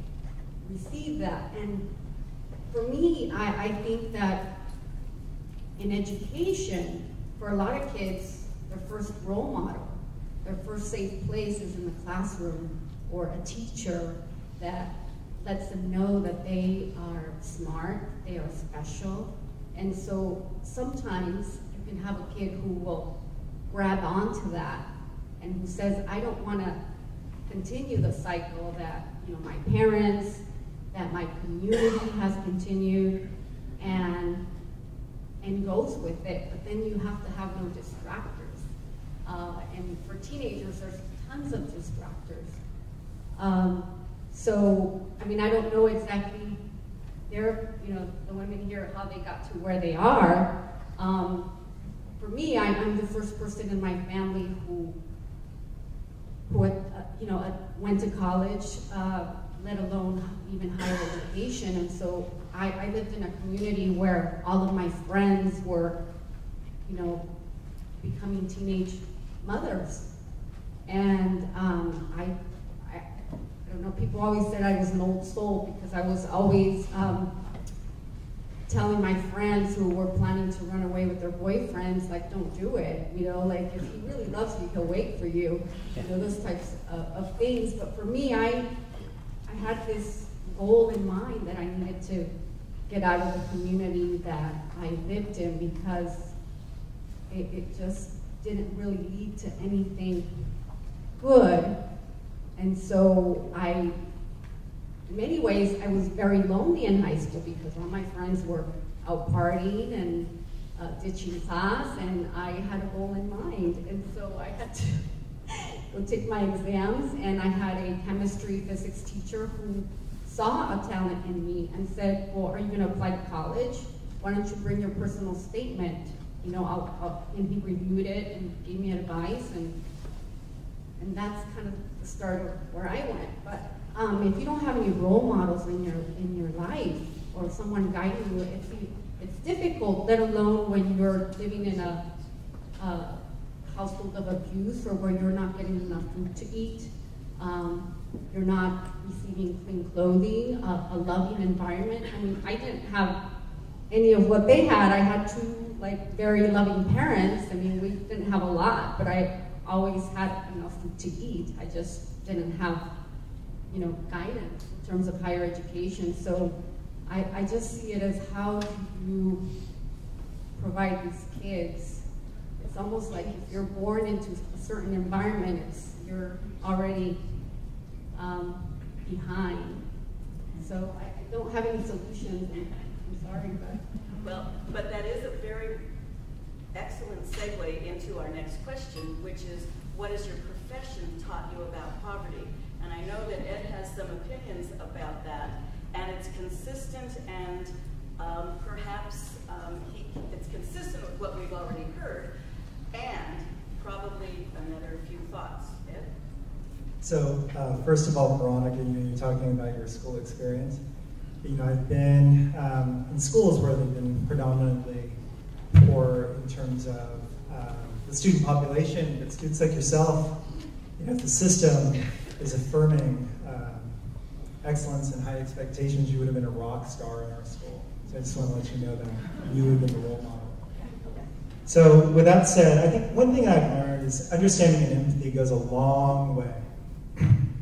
receive that? And for me, I, I think that in education, for a lot of kids, their first role model, their first safe place is in the classroom or a teacher that lets them know that they are smart, they are special. And so sometimes, you can have a kid who will grab onto that and who says, I don't want to continue the cycle that you know my parents, that my community has continued, and and goes with it. But then you have to have no distractors. Uh, and for teenagers, there's tons of distractors. Um, so, I mean, I don't know exactly their, you know, the women here, how they got to where they are. Um, for me, I, I'm the first person in my family who, who uh, you know, uh, went to college, uh, let alone even higher education. And so I, I lived in a community where all of my friends were, you know, becoming teenage mothers. And um, I, I, I don't know, people always said I was an old soul because I was always um, telling my friends who were planning to run away with their boyfriends, like, don't do it. You know, like, if he really loves you, he'll wait for you. You know, those types of, of things. But for me, I, I had this goal in mind that I needed to get out of the community that I lived in because it, it just didn't really lead to anything good. And so I, in many ways, I was very lonely in high school because all my friends were out partying and uh, ditching class, and I had a goal in mind. And so I had to go take my exams, and I had a chemistry physics teacher who saw a talent in me and said, well, are you going to apply to college? Why don't you bring your personal statement? You know, I'll, I'll, and he reviewed it and gave me advice, and and that's kind of the start of where I went. But um, if you don't have any role models in your in your life or someone guiding you, it's it's difficult. Let alone when you're living in a, a household of abuse or where you're not getting enough food to eat. Um, you're not receiving clean clothing, a, a loving environment. I mean, I didn't have any of what they had. I had two like very loving parents. I mean, we didn't have a lot, but I always had enough food to eat. I just didn't have, you know, guidance in terms of higher education. So I, I just see it as how do you provide these kids? It's almost like if you're born into a certain environment, it's you're already um, behind. So I, I don't have any solutions. I'm, I'm sorry, but. Well, but that is a very excellent segue into our next question, which is what has your profession taught you about poverty? And I know that Ed has some opinions about that, and it's consistent and um, perhaps um, he, it's consistent with what we've already heard, and probably another few thoughts. Ed? So, uh, first of all, Veronica, you you're talking about your school experience. You know, I've been um, in schools where they've been predominantly poor in terms of um, the student population, but students like yourself, you know, if the system is affirming um, excellence and high expectations, you would have been a rock star in our school. So I just want to let you know that you would have been the role model. So with that said, I think one thing I've learned is understanding and empathy goes a long way.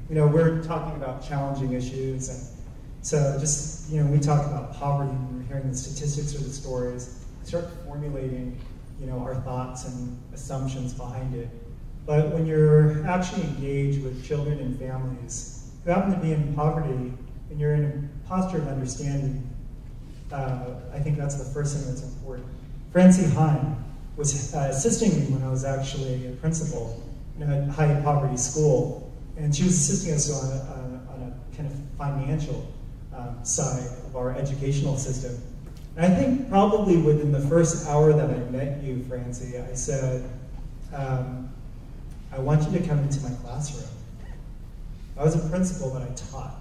You know, we're talking about challenging issues, and so just, you know, we talk about poverty, and we're hearing the statistics or the stories, start formulating, you know, our thoughts and assumptions behind it. But when you're actually engaged with children and families who happen to be in poverty, and you're in a posture of understanding, uh, I think that's the first thing that's important. Francie Hine was uh, assisting me when I was actually a principal in a high poverty school, and she was assisting us on a, on a kind of financial um, side of our educational system. And I think probably within the first hour that I met you, Francie, I said, um, I want you to come into my classroom. I was a principal, but I taught.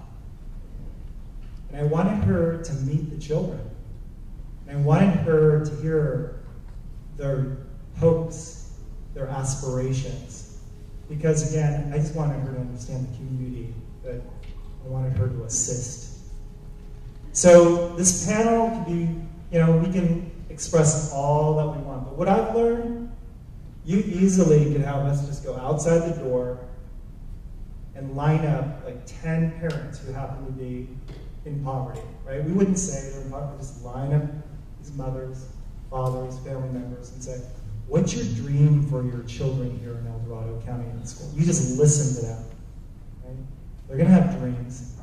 And I wanted her to meet the children. And I wanted her to hear their hopes, their aspirations. Because again, I just wanted her to understand the community that I wanted her to assist. So this panel can be, you know, we can express all that we want. But what I've learned, you easily could have us just go outside the door and line up like 10 parents who happen to be in poverty, right? We wouldn't say they're in poverty, just line up these mothers, fathers, family members, and say, What's your dream for your children here in El Dorado County in school? You just listen to them. Right? They're going to have dreams.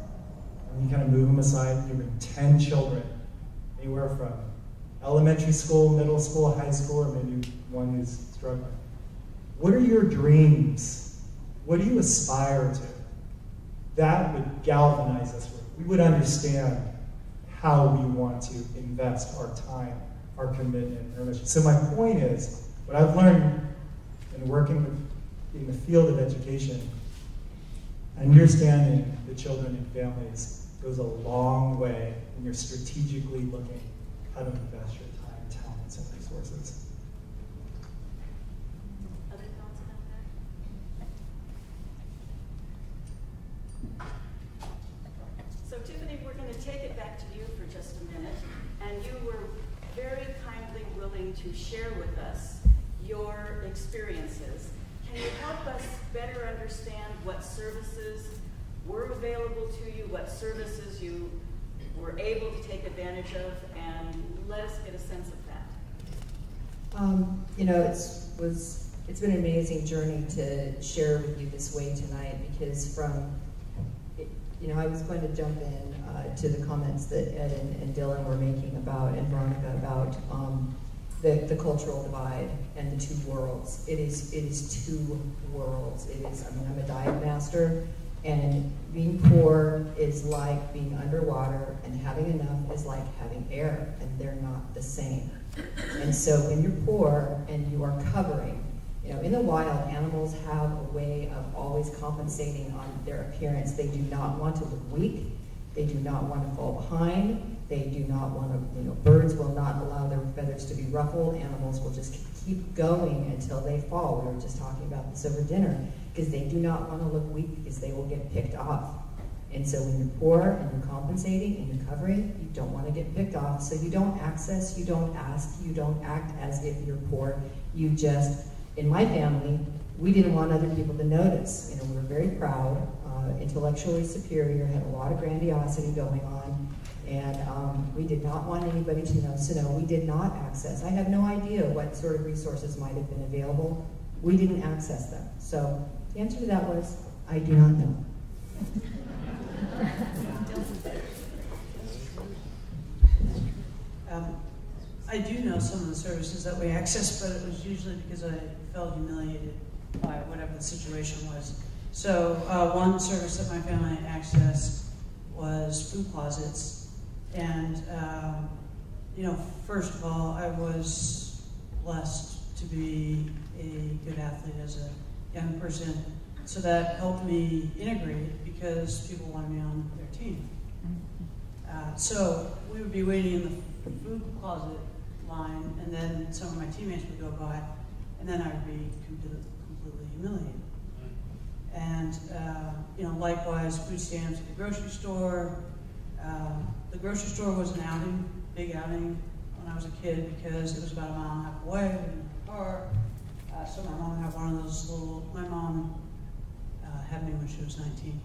And you kind of move them aside. You bring 10 children, anywhere from elementary school, middle school, high school, or maybe one who's struggling. What are your dreams? What do you aspire to? That would galvanize us. We would understand how we want to invest our time, our commitment, and our mission. So my point is, what I've learned in working with, in the field of education, understanding the children and families goes a long way when you're strategically looking how to invest your time, talents, and resources. Other thoughts about that? So Tiffany, we're going to take it back to you for just a minute. And you were very kindly willing to share with us your experiences. Can you help us better understand what services were available to you, what services you were able to take advantage of, and let us get a sense of that? Um, you know, it's was it's been an amazing journey to share with you this way tonight because from you know I was going to jump in uh, to the comments that Ed and, and, Dylan were making about and Veronica about um, the, the cultural divide and the two worlds. It is it is two worlds. It is I mean I'm a dive master and being poor is like being underwater, and having enough is like having air, and they're not the same. And so when you're poor and you are covering, you know, in the wild, animals have a way of always compensating on their appearance. They do not want to look weak. They do not want to fall behind. They do not want to, you know, birds will not allow their feathers to be ruffled. Animals will just keep going until they fall. We were just talking about this over dinner because they do not want to look weak because they will get picked off. And so when you're poor and you're compensating and you're covering, you don't want to get picked off. So you don't access, you don't ask, you don't act as if you're poor. You just, in my family, we didn't want other people to notice. You know, we were very proud, uh, intellectually superior, had a lot of grandiosity going on, and um, we did not want anybody to know. So no, we did not access. I have no idea what sort of resources might have been available. We didn't access them. So the answer to that was, I do not know. Um, I do know some of the services that we access, but it was usually because I felt humiliated by whatever the situation was. So uh, one service that my family accessed was food closets. And, um, you know, first of all, I was blessed to be a good athlete as a young person. So that helped me integrate because people wanted me on their team. Uh, so we would be waiting in the food closet line, and then some of my teammates would go by, and then I would be completely, completely humiliated. And uh, you know, likewise, food stamps at the grocery store. Uh, the grocery store was an outing, big outing when I was a kid because it was about a mile and a half away in the car. Uh, so my mom had one of those little, my mom uh, had me when she was 19.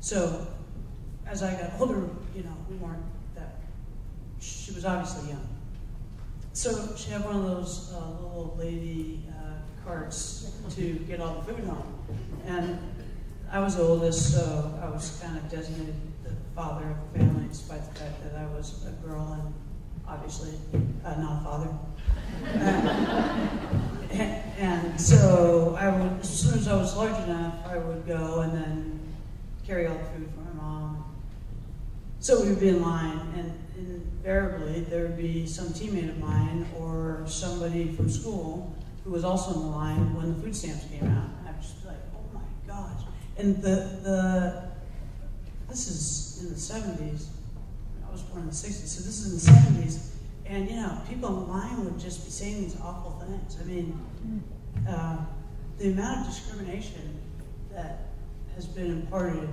So as I got older, you know, we weren't that, she was obviously young. So she had one of those uh, little lady uh, carts to get all the food home. And I was the oldest, so I was kind of designated the father of the family, despite the fact that I was a girl and obviously uh, not a father. and, so I would, as soon as I was large enough, I would go and then carry all the food for my mom. So we would be in line, and invariably there would be some teammate of mine or somebody from school who was also in the line when the food stamps came out. And I was just like, oh my gosh. And the, the this is in the 70s. I was born in the 60s, so this is in the 70s. And you know, people in line would just be saying these awful things. I mean, uh, the amount of discrimination that has been imparted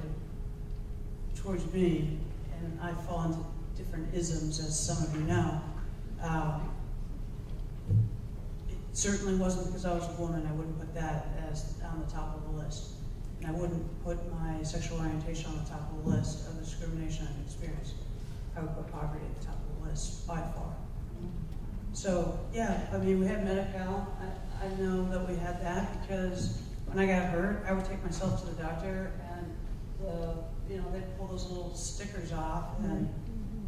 towards me, and I fall into different isms, as some of you know. Uh, it certainly wasn't because I was a woman. I wouldn't put that as on the top of the list. And I wouldn't put my sexual orientation on the top of the list of the discrimination I've experienced. I would put poverty at the top of the list by far. So, yeah, I mean, we had Medi-Cal. I, I know that we had that because when I got hurt, I would take myself to the doctor and the, you know, they'd pull those little stickers off and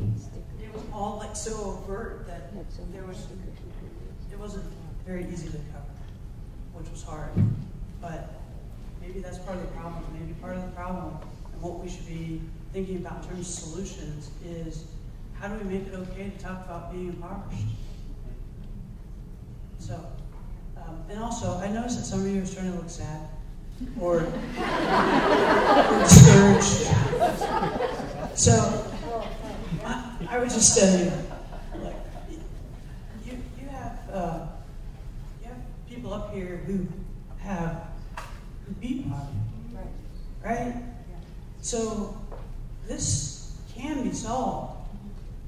mm-hmm. it was all like so overt that there was, it wasn't very easy to cover, which was hard. But maybe that's part of the problem. Maybe part of the problem and what we should be thinking about in terms of solutions is how do we make it okay to talk about being impoverished? So, um, and also, I noticed that some of you are starting to look sad or, or discouraged. So, I, I would just you, like, you, you have, uh, you have people up here who have, who beat poverty, right? So, this can be solved.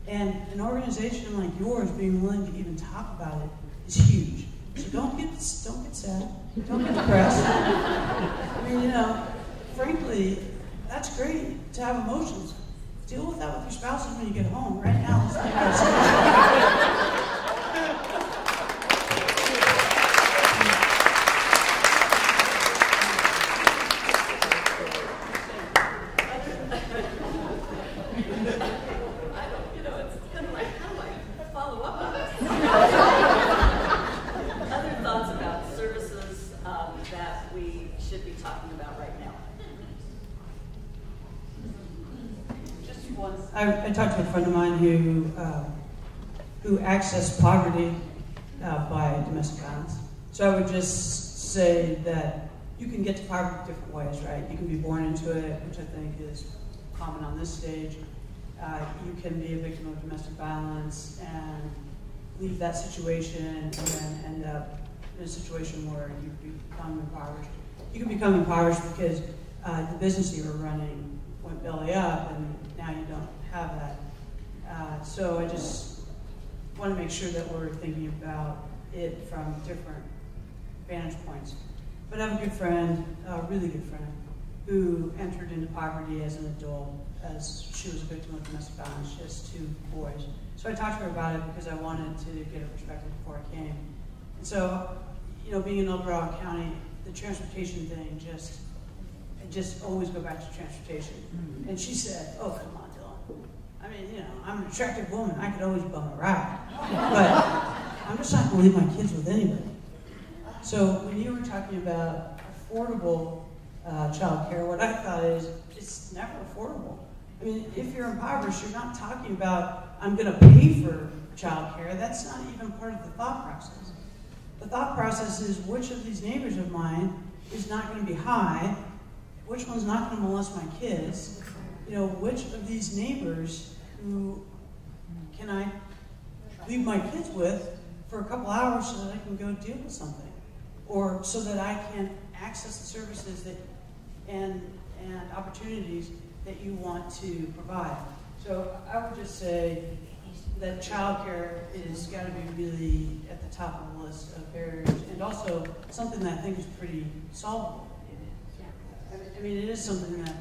And an organization like yours being willing to even talk about it is huge. So don't get don't get sad. Don't get depressed. I mean, you know, frankly, that's great to have emotions. Deal with that with your spouses when you get home. Right now, let's take our I don't, you know, it's kind of like, how do I follow up on this? Other thoughts about services um, that we should be talking about right now? Just one. I, I talked to a friend of mine who uh, who accessed poverty uh, by domestic violence. So I would just say that you can get to poverty different ways, right? You can be born into it, which I think is common on this stage. Uh, you can be a victim of domestic violence and leave that situation and then end up in a situation where you become impoverished. You can become impoverished because uh, the business you were running went belly up and now you don't have that. Uh, so I just want to make sure that we're thinking about it from different vantage points. But I have a good friend, a really good friend, who entered into poverty as an adult as she was a victim of domestic violence. She has two boys. So I talked to her about it because I wanted to get her perspective before I came. And so, you know, being in El Dorado County, the transportation thing just, I just always go back to transportation. Mm-hmm. And she said, oh, come. I mean, you know, I'm an attractive woman. I could always bum a ride. But I'm just not going to leave my kids with anybody. So when you were talking about affordable uh, child care, what I thought is it's never affordable. I mean, if you're impoverished, you're not talking about I'm going to pay for child care. That's not even part of the thought process. The thought process is which of these neighbors of mine is not going to be high, which one's not going to molest my kids, you know, which of these neighbors who can I leave my kids with for a couple hours so that I can go deal with something, or so that I can access the services that and and opportunities that you want to provide. So I would just say that childcare is got to be really at the top of the list of barriers, and also something that I think is pretty solvable. I mean, it is something that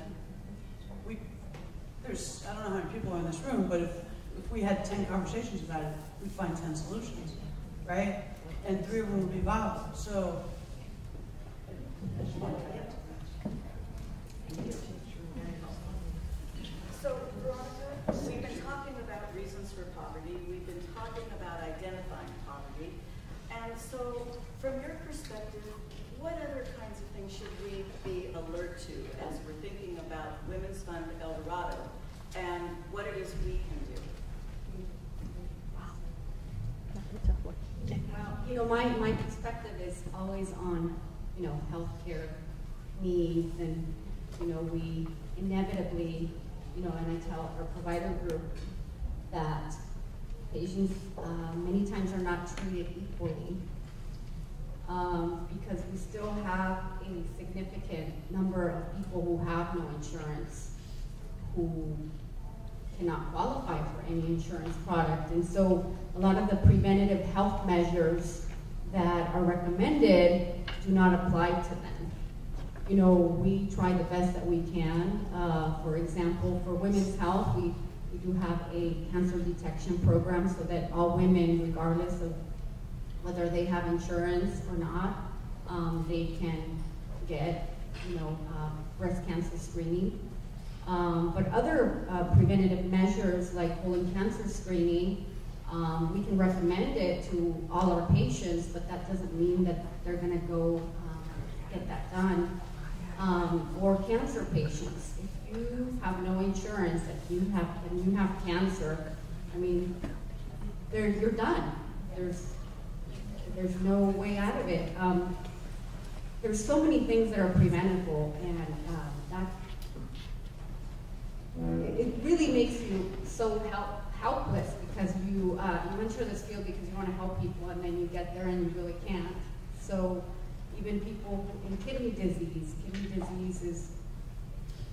there's I don't know how many people are in this room, but if if we had ten conversations about it, we'd find ten solutions, right? And three of them would be viable. So. So, Veronica, we've been talking about reasons for poverty, we've been talking about identifying poverty, and so, from your perspective, what other kinds of things should we be alert to as we're thinking about Women's Fund El Dorado and what it is we can do? Well, you know, my, my perspective is always on, you know, healthcare needs and, you know, we inevitably, you know, and I tell our provider group that patients uh, many times are not treated equally um, because we still have a significant number of people who have no insurance who cannot qualify for any insurance product. And so a lot of the preventative health measures that are recommended do not apply to them. You know, we try the best that we can. Uh, for example, for women's health, we We do have a cancer detection program so that all women, regardless of whether they have insurance or not, um, they can get, you know, uh, breast cancer screening. Um, but other uh, preventative measures like colon cancer screening, um, we can recommend it to all our patients, but that doesn't mean that they're going to go um, get that done. Um, or cancer patients, if you have no insurance, if you have and you have cancer, I mean, you're done. There's there's no way out of it. Um, there's so many things that are preventable, and that it really makes you so help, helpless because you uh, you enter this field because you want to help people, and then you get there and you really can't. So even people in kidney disease, kidney disease is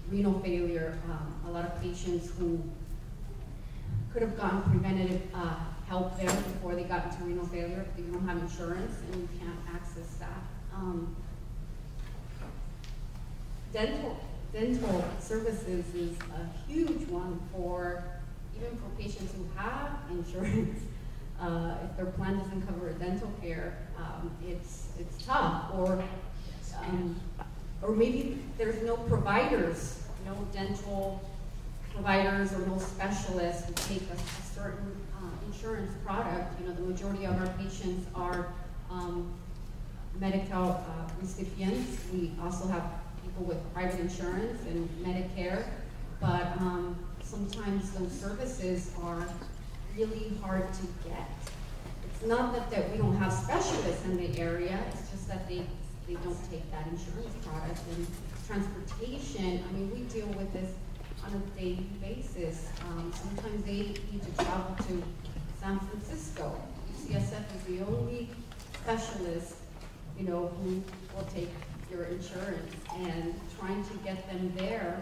renal failure. Um, a lot of patients who could have gotten preventative uh, help there before they got into renal failure. They don't have insurance and you can't access that. Um, dental dental services is a huge one for even for patients who have insurance. Uh, if their plan doesn't cover dental care, um, it's it's tough. Or um, or maybe there's no providers, no dental providers or no specialists who take a, a certain uh, insurance product. You know, the majority of our patients are um, Medi-Cal uh, recipients. We also have with private insurance and Medicare, but um, sometimes those services are really hard to get. It's not that, that we don't have specialists in the area, it's just that they, they don't take that insurance product. And transportation, I mean, we deal with this on a daily basis. Um, sometimes they need to travel to San Francisco. UCSF is the only specialist, you know, who will take your insurance, and trying to get them there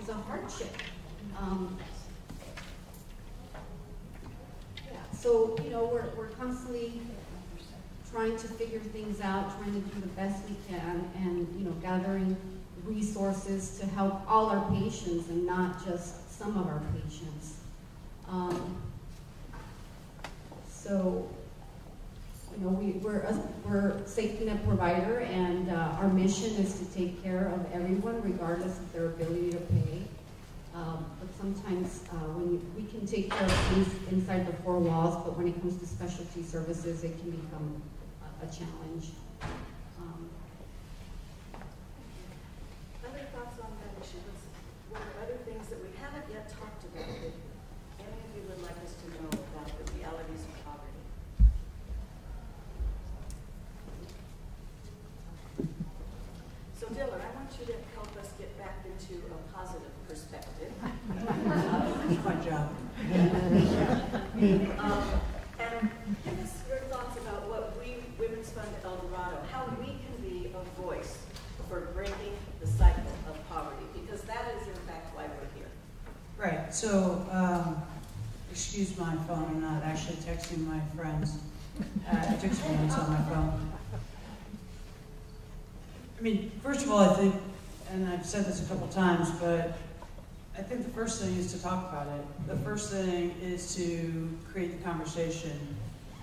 is a hardship. Um, so, you know, we're, we're constantly trying to figure things out, trying to do the best we can, and, you know, gathering resources to help all our patients and not just some of our patients. Um, so, you know, we, we're, a, we're safety net provider, and uh, our mission is to take care of everyone, regardless of their ability to pay. Um, but sometimes uh, when we can take care of things inside the four walls, but when it comes to specialty services, it can become a, a challenge. Um, Other thoughts on that issue? What are other things that we haven't yet talked about that any of you would like us to know about the realities of poverty? So Dylan, I want you to help us get back into a positive perspective. That's my job. Um, and give us your thoughts about what we, Women's Fund El Dorado, how we can be a voice for breaking the cycle of poverty, because that is in fact why we're here. Right, so, um, excuse my phone, I'm not actually texting my friends. Uh, I took some notes on my phone. I mean, first of all, I think, and I've said this a couple times, but I think the first thing is to talk about it. The first thing is to create the conversation.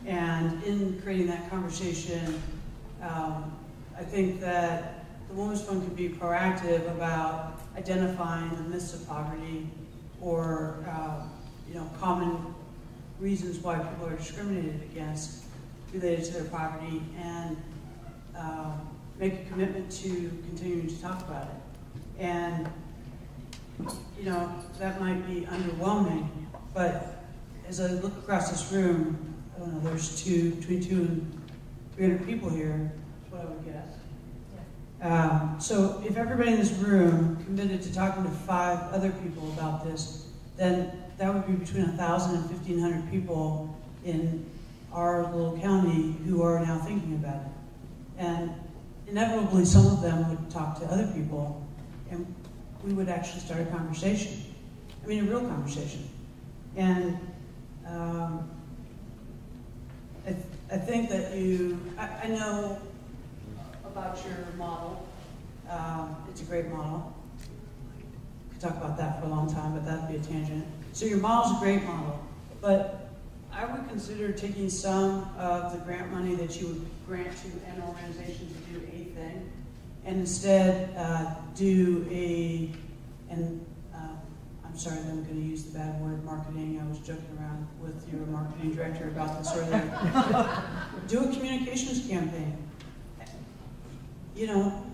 And in creating that conversation, um, I think that the Women's Fund can be proactive about identifying the myths of poverty or uh, you know common reasons why people are discriminated against related to their poverty and uh, make a commitment to continuing to talk about it. And you know, that might be underwhelming, but as I look across this room, I don't know, there's two, between two and 300 people here, what I would guess. Um, so if everybody in this room committed to talking to five other people about this, then that would be between 1,000 and 1,500 people in our little county who are now thinking about it. And inevitably, some of them would talk to other people, and we would actually start a conversation. I mean, a real conversation. And um, I, th- I think that you, I, I know about your model. Um, it's a great model. We could talk about that for a long time, but that'd be a tangent. So your model's a great model, but I would consider taking some of the grant money that you would grant to an organization to do a thing, and instead uh, do a, and uh, I'm sorry that I'm going to use the bad word marketing. I was joking around with your marketing director about this earlier. do a communications campaign. You know,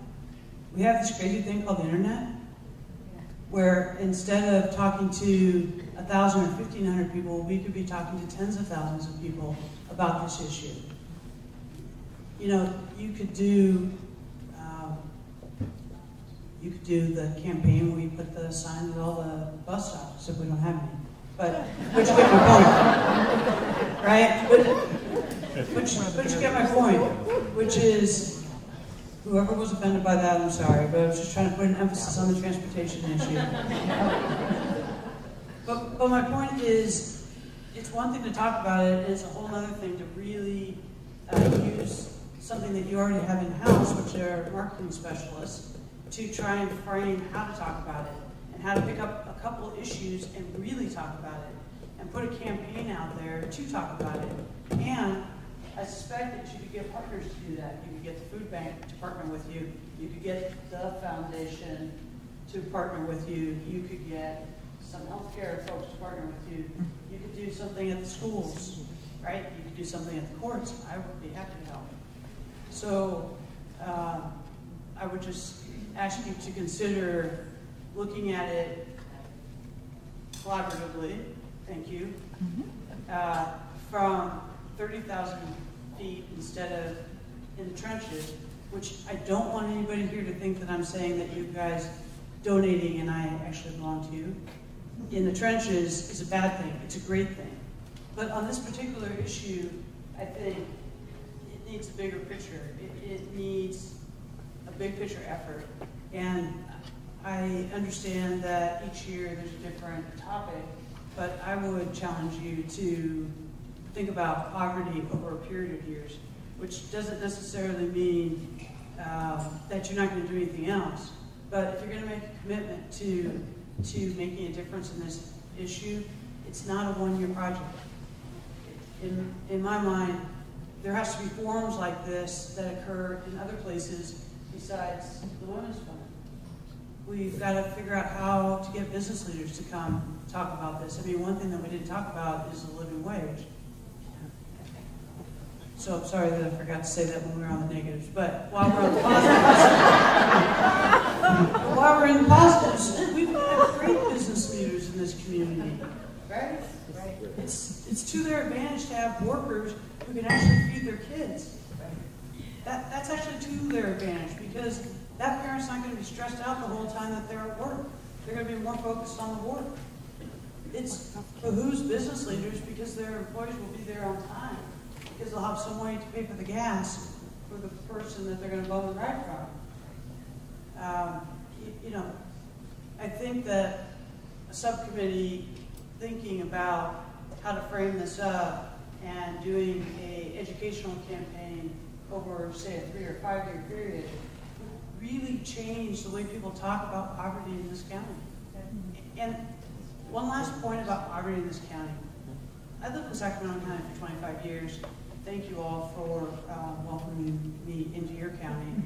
we have this crazy thing called the internet, where instead of talking to a thousand or fifteen hundred people, we could be talking to tens of thousands of people about this issue. You know, you could do you could do the campaign where you put the signs at all the bus stops if we don't have any. But which get my point, right? But, which, but you get my point, which is Whoever was offended by that, I'm sorry, but I was just trying to put an emphasis on the transportation issue. but, but my point is, it's one thing to talk about it, it's a whole other thing to really uh, use something that you already have in-house, which are marketing specialists, to try and frame how to talk about it, and how to pick up a couple issues and really talk about it, and put a campaign out there to talk about it, and I suspect that you could get partners to do that. You could get the food bank to partner with you. You could get the foundation to partner with you. You could get some healthcare folks to partner with you. You could do something at the schools, right? You could do something at the courts. I would be happy to help. So uh, I would just ask you to consider looking at it collaboratively. Thank you. Mm-hmm. Uh, from 30,000 feet instead of in the trenches, which I don't want anybody here to think that I'm saying that you guys donating and I actually belong to you, in the trenches is a bad thing. It's a great thing. But on this particular issue, I think it needs a bigger picture. It, it needs big picture effort. And I understand that each year there's a different topic, but I would challenge you to think about poverty over a period of years, which doesn't necessarily mean uh, that you're not going to do anything else. But if you're going to make a commitment to, to making a difference in this issue, it's not a one-year project. In, in my mind, there has to be forums like this that occur in other places besides the Women's Fund. We've got to figure out how to get business leaders to come talk about this. I mean, one thing that we didn't talk about is the living wage. So I'm sorry that I forgot to say that when we were on the negatives. But while we're on the positives, while we're in the positives, we've got great business leaders in this community. Right? Right. It's, it's to their advantage to have workers who can actually feed their kids. That, that's actually to their advantage because that parent's not going to be stressed out the whole time that they're at work. They're going to be more focused on the work. It's behooves business leaders because their employees will be there on time because they'll have some way to pay for the gas for the person that they're going to bum the ride from. Um, you, you know, I think that a subcommittee thinking about how to frame this up and doing a educational campaign over, say, a three or five year period really change the way people talk about poverty in this county. And one last point about poverty in this county. I lived in Sacramento County for 25 years, thank you all for uh, welcoming me into your county.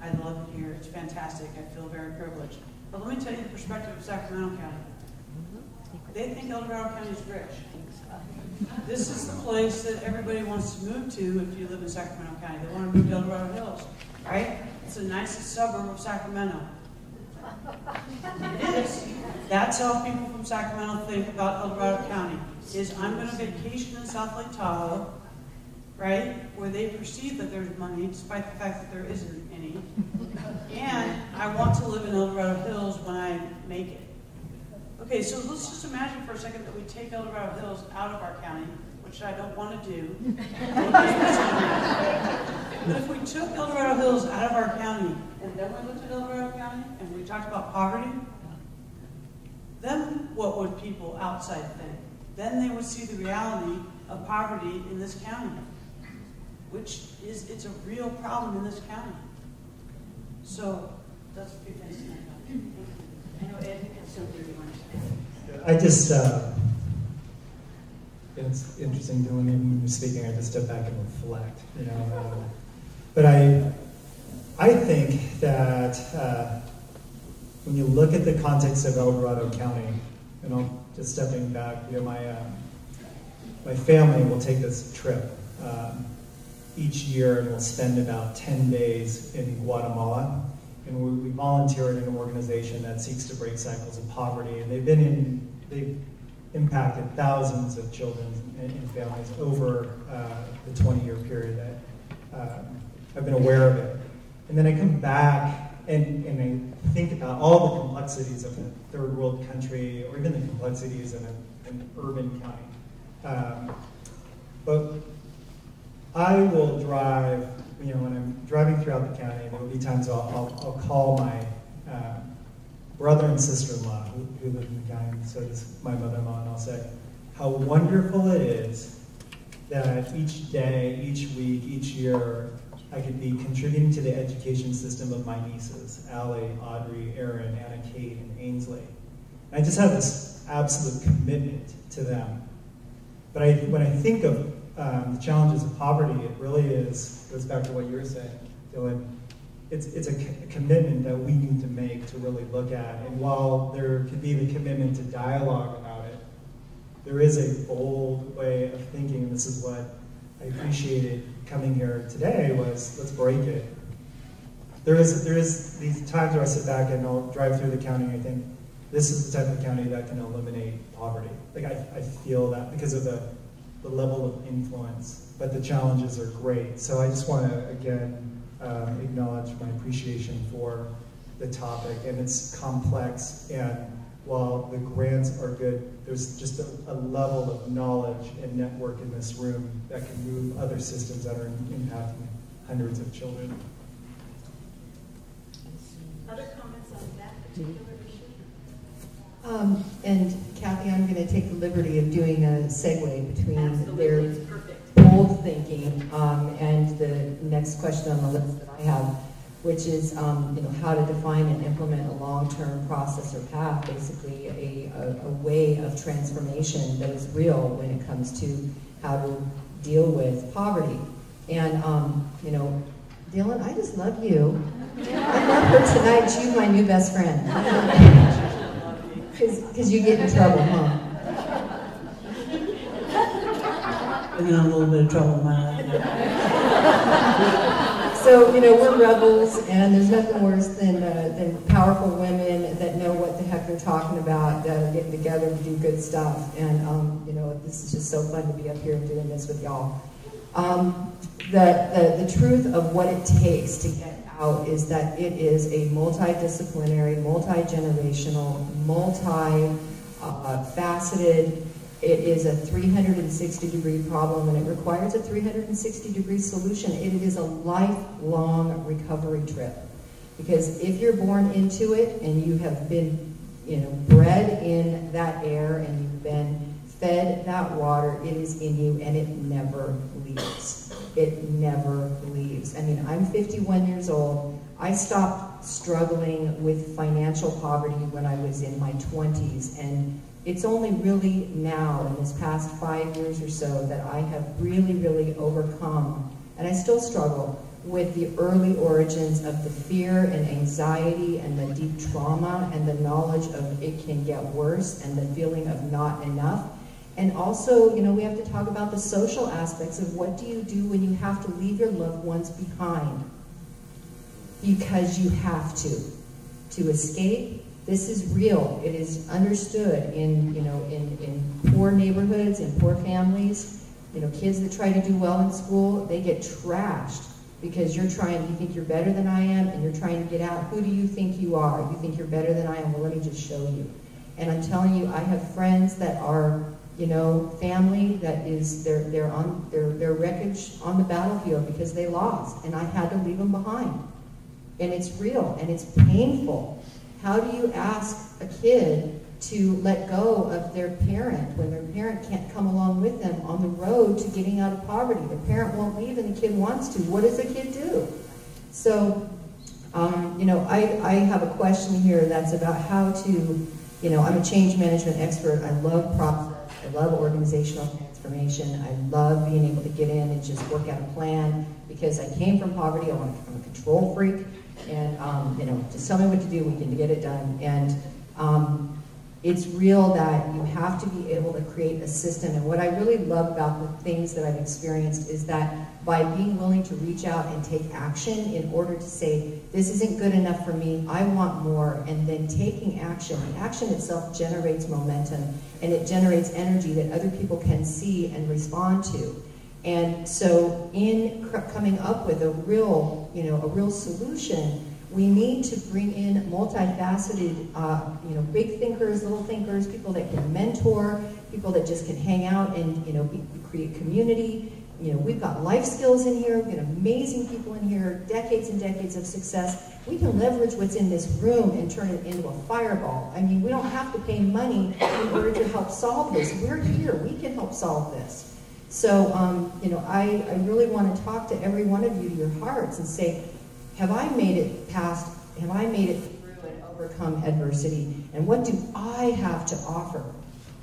I love it here. It's fantastic. I feel very privileged. But let me tell you the perspective of Sacramento County. They think El Dorado County is rich. This is the place that everybody wants to move to if you live in Sacramento County. They want to move to El Dorado Hills, right? It's the nicest suburb of Sacramento. It is. That's how people from Sacramento think about El Dorado County. Is I'm going to vacation in South Lake Tahoe right? Where they perceive that there's money, despite the fact that there isn't any. and I want to live in El Dorado Hills when I make it. Okay, so let's just imagine for a second that we take El Dorado Hills out of our county, which I don't want to do. but if we took El Dorado Hills out of our county, and then we looked at El Dorado County, and we talked about poverty, then what would people outside think? Then they would see the reality of poverty in this county which is, it's a real problem in this county. So, that's a few things. I know Ed has something you want to say. I just, uh, it's interesting doing when you're speaking, I just step back and reflect, you know. Uh, but I, I think that uh, when you look at the context of El Dorado County, you know, just stepping back, you know, my, uh, my family will take this trip um, each year and we'll spend about 10 days in Guatemala. And we, we volunteer at an organization that seeks to break cycles of poverty. And they've been in, they've impacted thousands of children and, and families over uh, the 20 year period that um, I've been aware of it. And then I come back and, and I think about all the complexities of a third world country or even the complexities of an, an urban county. Um, but I will drive, you know, when I'm driving throughout the county, there will be times I'll, I'll, I'll call my uh, brother and sister-in-law who, who live in the county, so does my mother-in-law, and I'll say how wonderful it is that each day, each week, each year, I could be contributing to the education system of my nieces, Allie, Audrey, Erin, Anna Kate, and Ainsley. And I just have this absolute commitment to them. But I, when I think of um, the challenges of poverty, it really is, goes back to what you were saying, Dylan, it's, it's a, a, commitment that we need to make to really look at. And while there could be the commitment to dialogue about it, there is a bold way of thinking, and this is what I appreciated coming here today was let's break it. There is, there is these times where I sit back and I'll drive through the county and I think, this is the type of county that can eliminate poverty. Like I, I feel that because of the, the level of influence, but the challenges are great. So I just want to, again, um, acknowledge my appreciation for the topic and it's complex and while the grants are good, there's just a, a, level of knowledge and network in this room that can move other systems that are impacting hundreds of children. Other comments on that particular? Um, and Kathy, I'm going to take the liberty of doing a segue between Absolutely. their bold thinking um, and the next question on the list that I have which is um, you know, how to define and implement a long-term process or path, basically a, a, a, way of transformation that is real when it comes to how to deal with poverty. And, um, you know, Dylan, I just love you. I love her tonight. She's my new best friend. Because you get in trouble, huh? I'm in a little bit of trouble in my life. So, you know, we're rebels, and there's nothing worse than, uh, than powerful women that know what the heck they're talking about, that are getting together to do good stuff. And, um, you know, this is just so fun to be up here and doing this with y'all. Um, the, the, the truth of what it takes to get out is that it is a multidisciplinary, multi-generational, multi-faceted, it is a 360 degree problem and it requires a 360 degree solution. It is a lifelong recovery trip. Because if you're born into it and you have been, you know, bred in that air and you've been fed that water, it is in you and it never leaves. It never leaves. I mean, I'm 51 years old. I stopped struggling with financial poverty when I was in my 20s and it's only really now, in this past five years or so, that I have really, really overcome, and I still struggle with the early origins of the fear and anxiety and the deep trauma and the knowledge of it can get worse and the feeling of not enough. And also, you know, we have to talk about the social aspects of what do you do when you have to leave your loved ones behind because you have to. To escape, this is real. It is understood in, you know, in, in poor neighborhoods, in poor families. You know, kids that try to do well in school, they get trashed because you're trying, you think you're better than I am, and you're trying to get out. Who do you think you are? You think you're better than I am? Well, let me just show you. And I'm telling you, I have friends that are, you know, family that is, they're, they're on, their, their wreckage on the battlefield because they lost, and I had to leave them behind. And it's real, and it's painful. How do you ask a kid to let go of their parent when their parent can't come along with them on the road to getting out of poverty? The parent won't leave and the kid wants to. What does the kid do? So, um, you know, I, I have a question here that's about how to, you know, I'm a change management expert. I love process. I love organizational transformation. I love being able to get in and just work out a plan because I came from poverty. I'm a control freak. And, um, you know, just tell me what to do. We can get it done. And um, it's real that you have to be able to create a system. And what I really love about the things that I've experienced is that by being willing to reach out and take action in order to say, this isn't good enough for me, I want more, and then taking action. The action itself generates momentum and it generates energy that other people can see and respond to. And so in coming up with a real, you know, a real solution, we need to bring in multifaceted, uh, you know, big thinkers, little thinkers, people that can mentor, people that just can hang out and, you know, be, create community, you know, we've got life skills in here, we've got amazing people in here, decades and decades of success. We can leverage what's in this room and turn it into a fireball. I mean, we don't have to pay money in order to help solve this. We're here, we can help solve this. So, um, you know, I, I really want to talk to every one of you to your hearts and say, have I made it past, have I made it through and overcome adversity? And what do I have to offer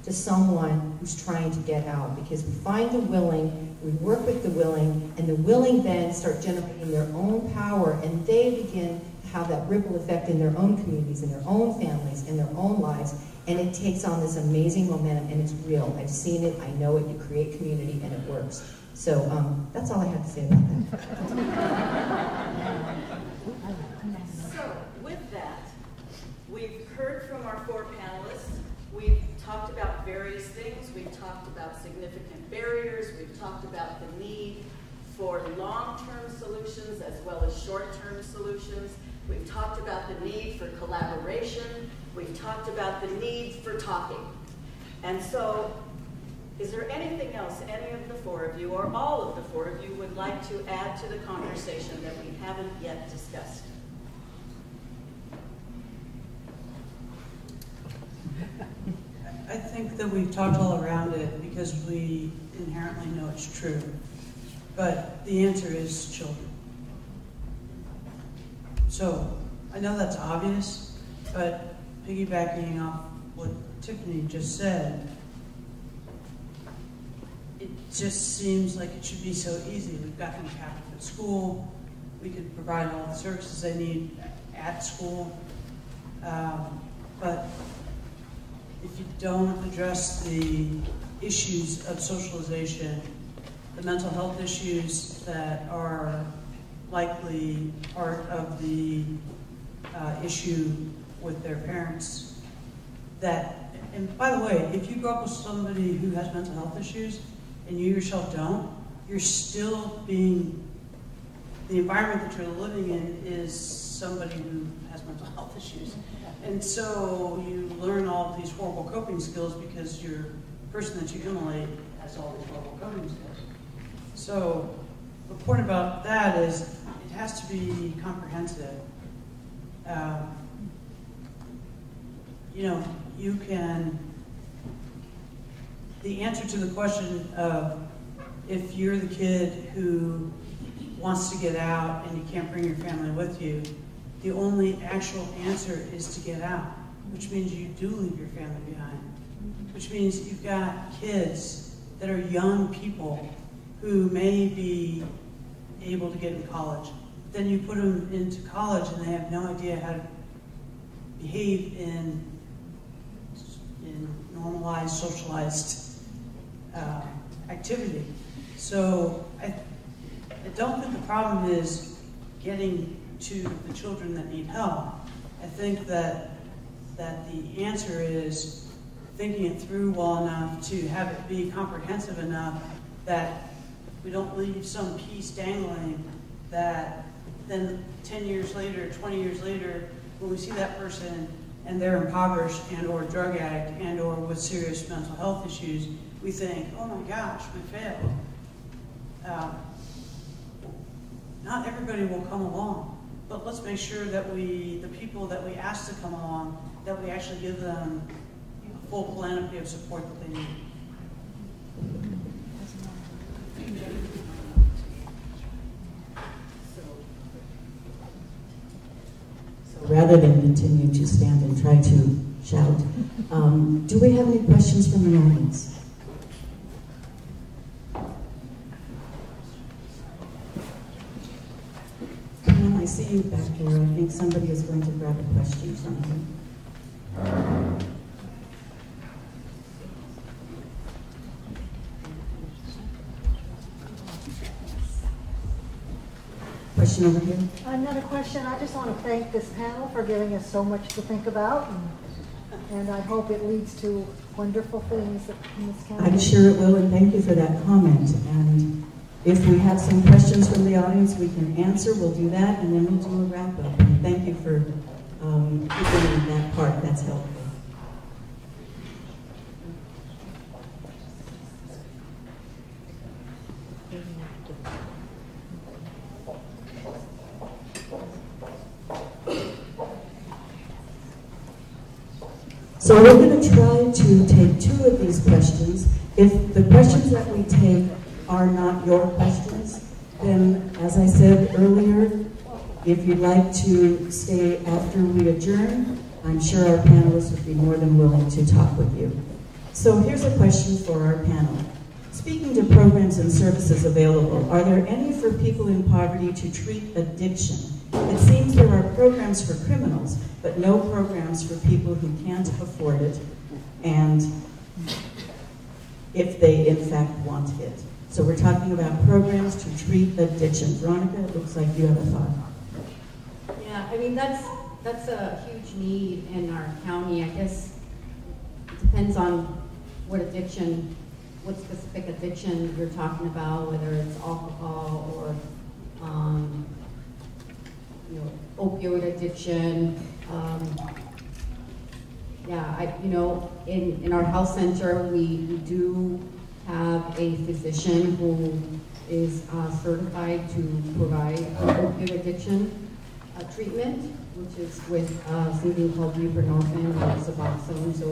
to someone who's trying to get out? Because we find the willing, we work with the willing, and the willing then start generating their own power, and they begin to have that ripple effect in their own communities, in their own families, in their own lives, and it takes on this amazing momentum, and it's real. I've seen it, I know it, you create community, and it works. So um, that's all I have to say about that. so with that, we've heard from our four panelists. We've talked about various things. We've talked about significant barriers. We've talked about the need for long-term solutions as well as short-term solutions. We've talked about the need for collaboration. We've talked about the need for talking. And so, is there anything else any of the four of you, or all of the four of you, would like to add to the conversation that we haven't yet discussed? I think that we've talked all around it because we inherently know it's true. But the answer is children. So I know that's obvious, but piggybacking off what Tiffany just said, it just seems like it should be so easy. We've got them captive at school. We could provide all the services they need at school. Um, but if you don't address the issues of socialization, the mental health issues that are likely part of the uh, issue with their parents, that, and by the way, if you grow up with somebody who has mental health issues and you yourself don't, you're still being, the environment that you're living in is somebody who has mental health issues. And so you learn all these horrible coping skills because your person that you immolate has all these horrible coping skills. So the point about that is it has to be comprehensive. Um, you know, you can, the answer to the question of if you're the kid who wants to get out and you can't bring your family with you, the only actual answer is to get out, which means you do leave your family behind, which means you've got kids that are young people who may be able to get in college. Then you put them into college and they have no idea how to behave in, in normalized, socialized uh, activity. So I, I don't think the problem is getting to the children that need help. I think that that the answer is thinking it through well enough to have it be comprehensive enough that we don't leave some piece dangling that then 10 years later, 20 years later, when we see that person and they're impoverished and or drug addict and or with serious mental health issues, we think, oh my gosh, we failed. Uh, not everybody will come along but let's make sure that we, the people that we ask to come along, that we actually give them a full panoply of support that they need. So rather than continue to stand and try to shout. Um, do we have any questions from the audience? Pam, I see you back there. I think somebody is going to grab a question from you. Question over here. Another question, I just want to thank this panel for giving us so much to think about, and, and I hope it leads to wonderful things in this county. I'm sure it will, and thank you for that comment. And if we have some questions from the audience we can answer, we'll do that, and then we'll do a wrap-up. And Thank you for um, keeping that part, that's helpful. So we're going to try to take two of these questions. If the questions that we take are not your questions, then as I said earlier, if you'd like to stay after we adjourn, I'm sure our panelists would be more than willing to talk with you. So here's a question for our panel. Speaking to programs and services available, are there any for people in poverty to treat addiction? It seems there are programs for criminals, but no programs for people who can't afford it and if they in fact want it. So we're talking about programs to treat addiction. Veronica, it looks like you have a thought. I mean, that's, that's a huge need in our county. I guess it depends on what addiction, what specific addiction you're talking about, whether it's alcohol or, um, you know, opioid addiction. Um, yeah, I, you know, in, in our health center, we, we do have a physician who is uh, certified to provide opioid addiction uh, treatment, which is with uh, something called buprenorphine or Suboxone. So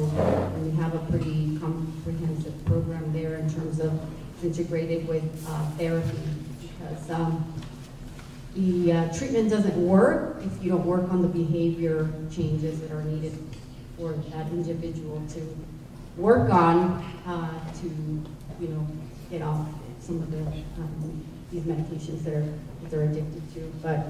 we have a pretty comprehensive program there in terms of integrated with uh, therapy because um, the uh, treatment doesn't work if you don't work on the behavior changes that are needed for that individual to work on uh, to, you know, get off some of the um, these medications that are that they're addicted to. But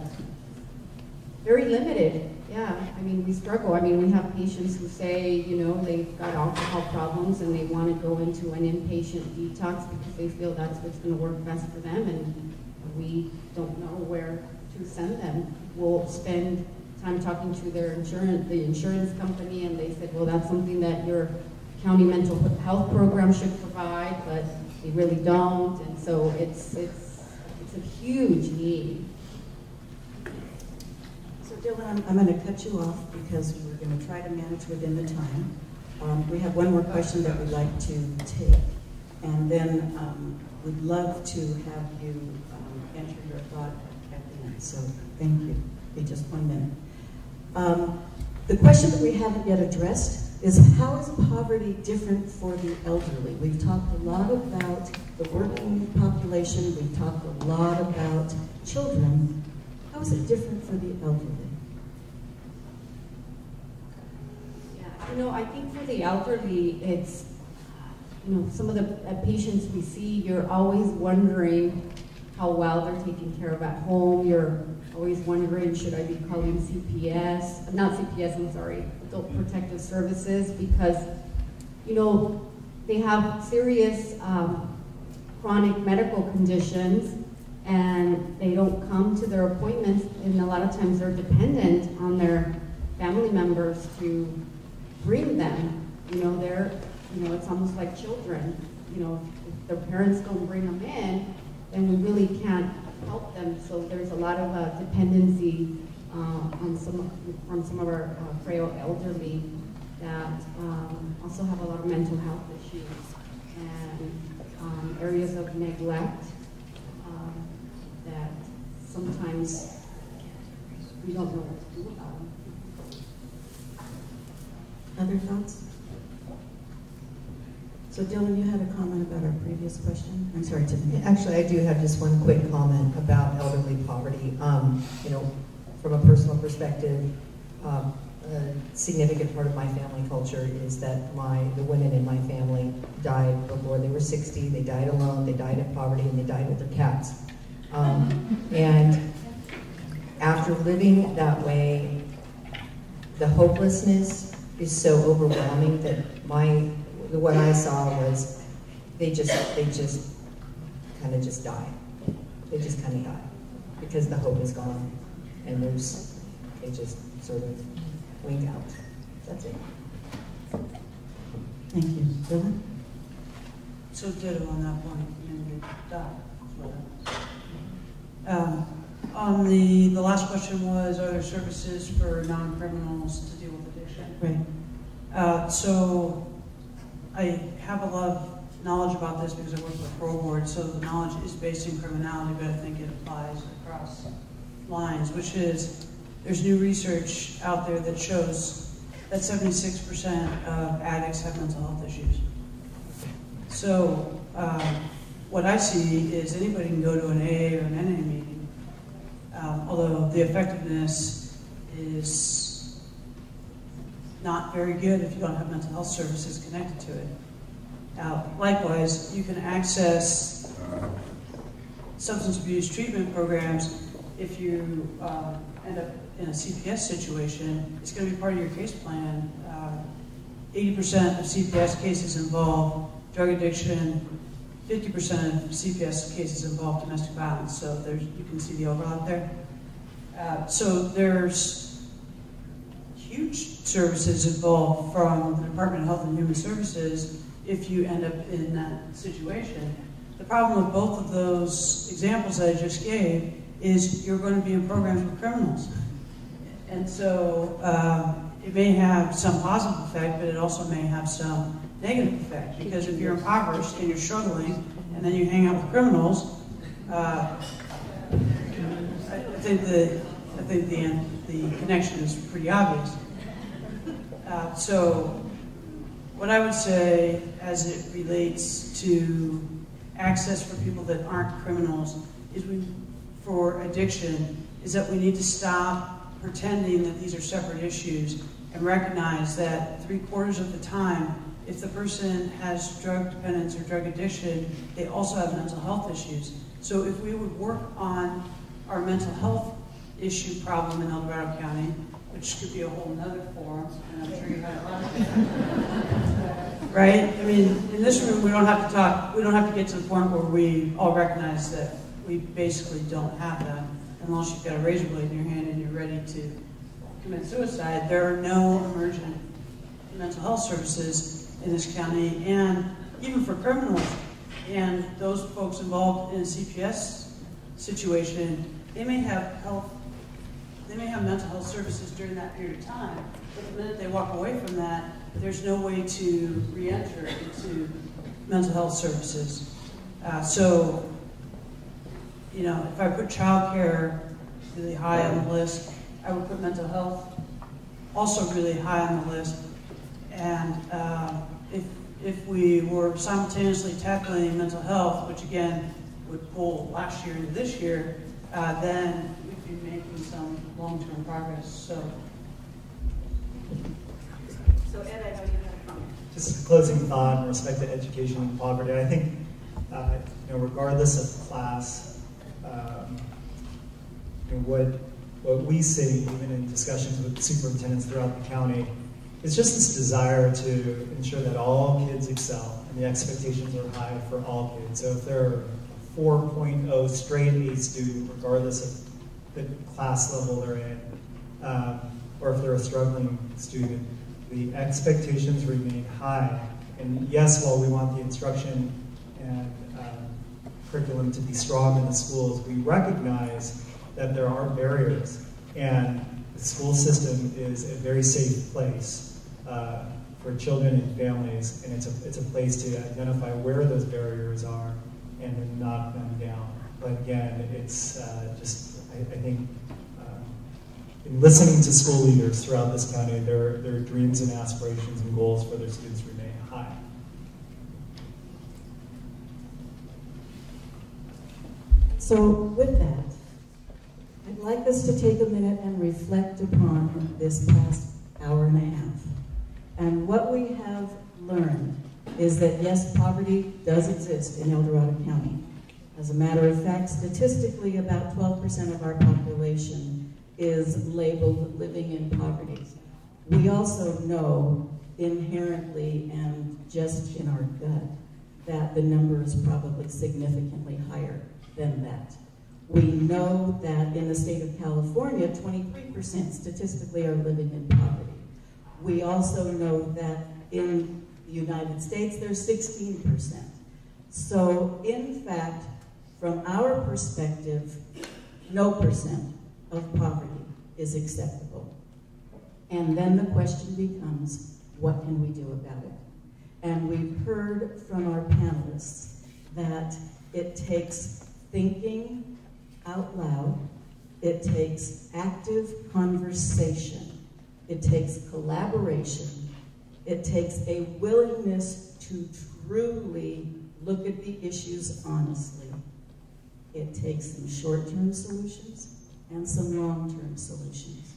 very limited. Yeah, I mean, we struggle. I mean, we have patients who say, you know, they've got alcohol problems and they want to go into an inpatient detox because they feel that's what's going to work best for them, and we don't know where to send them. We'll spend time talking to their insurance, the insurance company, and they said, well, that's something that your county mental health program should provide, but they really don't, and so it's it's it's a huge need. Dylan, I'm, I'm going to cut you off because we're going to try to manage within the time. Um, we have one more question that we'd like to take, and then um, we'd love to have you um, enter your thought at the end. So thank you. Be just one minute. Um, the question that we haven't yet addressed is how is poverty different for the elderly? We've talked a lot about the working population. We've talked a lot about children. How is it different for the elderly? Yeah, you know, I think for the elderly, it's, you know, some of the uh, patients we see, you're always wondering how well they're taken care of at home. You're always wondering, should I be calling CPS? Not CPS, I'm sorry, Adult Protective Services, because, you know, they have serious um, chronic medical conditions and they don't come to their appointments and a lot of times they're dependent on their family members to bring them. You know, they're, you know, it's almost like children. You know, if their parents don't bring them in, then we really can't help them. So there's a lot of uh, dependency uh, on some from some of our uh, frail elderly that um, also have a lot of mental health issues and um, areas of neglect um, that sometimes we don't know what to do about. Other thoughts? So Dylan, you had a comment about our previous question? I'm sorry, Tiffany. Actually, I do have just one quick comment about elderly poverty. Um, you know, from a personal perspective, um, a significant part of my family culture is that my the women in my family died before they were 60. They died alone. They died in poverty, and they died with their cats. Um, and after living that way, the hopelessness is so overwhelming that my what I saw was they just they just kind of just die. They just kind of die because the hope is gone, and there's they just sort of wink out. That's it. Thank you. Dylan? So ditto on that point, and die. Um, on the, the last question was, are there services for non-criminals to deal with addiction? Right. Uh, so I have a lot of knowledge about this because I work with parole board, so the knowledge is based in criminality, but I think it applies across lines, which is there's new research out there that shows that 76% of addicts have mental health issues. So um, what I see is anybody can go to an AA or an NA meeting, um, although the effectiveness is not very good if you don't have mental health services connected to it. Uh, likewise, you can access substance abuse treatment programs if you uh, end up in a CPS situation. It's going to be part of your case plan. 80% uh, of CPS cases involve drug addiction, 50% of CPS cases involve domestic violence. So you can see the overlap there. Uh, so there's huge services involved from the Department of Health and Human Services if you end up in that situation. The problem with both of those examples that I just gave is you're going to be in programs with criminals. And so um, it may have some positive effect, but it also may have some negative effect. Because if you're impoverished and you're struggling, and then you hang out with criminals, uh, I think the the the connection is pretty obvious. Uh, so what I would say as it relates to access for people that aren't criminals is we, for addiction, is that we need to stop pretending that these are separate issues and recognize that three quarters of the time, if the person has drug dependence or drug addiction, they also have mental health issues. So if we would work on our mental health issue problem in El Dorado County, which could be a whole nother forum, and I'm sure you had a lot of Right? I mean, in this room, we don't have to talk, we don't have to get to the point where we all recognize that we basically don't have that, unless you've got a razor blade in your hand and you're ready to commit suicide. There are no emergent mental health services in this county, and even for criminals, and those folks involved in a CPS situation, they may have health they may have mental health services during that period of time, but the minute they walk away from that, there's no way to re-enter into mental health services. Uh, so, you know, if I put childcare really high on the list, I would put mental health also really high on the list. And uh, if, if we were simultaneously tackling mental health, which again would pull last year into this year, uh, then some long-term progress. So, so Ed, I know you have a comment. Just a closing thought in respect to education and poverty. I think, uh, you know, regardless of class, um, you know, what what we see, even in discussions with superintendents throughout the county, is just this desire to ensure that all kids excel and the expectations are high for all kids. So if they're 4.0 straight A student, regardless of the class level they're in, um, or if they're a struggling student, the expectations remain high. And yes, while we want the instruction and um, curriculum to be strong in the schools, we recognize that there are barriers. And the school system is a very safe place uh, for children and families, and it's a, it's a place to identify where those barriers are and then knock them down. But again, it's uh, just I, I think um, in listening to school leaders throughout this county, their, their dreams and aspirations and goals for their students remain high. So with that, I'd like us to take a minute and reflect upon this past hour and a half. And what we have learned is that yes, poverty does exist in El Dorado County. As a matter of fact, statistically, about 12% of our population is labeled living in poverty. We also know inherently and just in our gut that the number is probably significantly higher than that. We know that in the state of California, 23% statistically are living in poverty. We also know that in the United States, there's 16%. So, in fact, from our perspective, no percent of poverty is acceptable. And then the question becomes, what can we do about it? And we've heard from our panelists that it takes thinking out loud, it takes active conversation, it takes collaboration, it takes a willingness to truly look at the issues honestly. It takes some short-term solutions and some long-term solutions.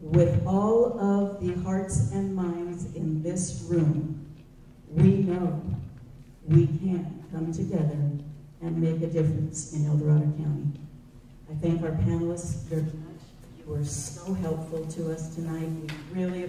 With all of the hearts and minds in this room, we know we can come together and make a difference in El Dorado County. I thank our panelists very much. You were so helpful to us tonight. We really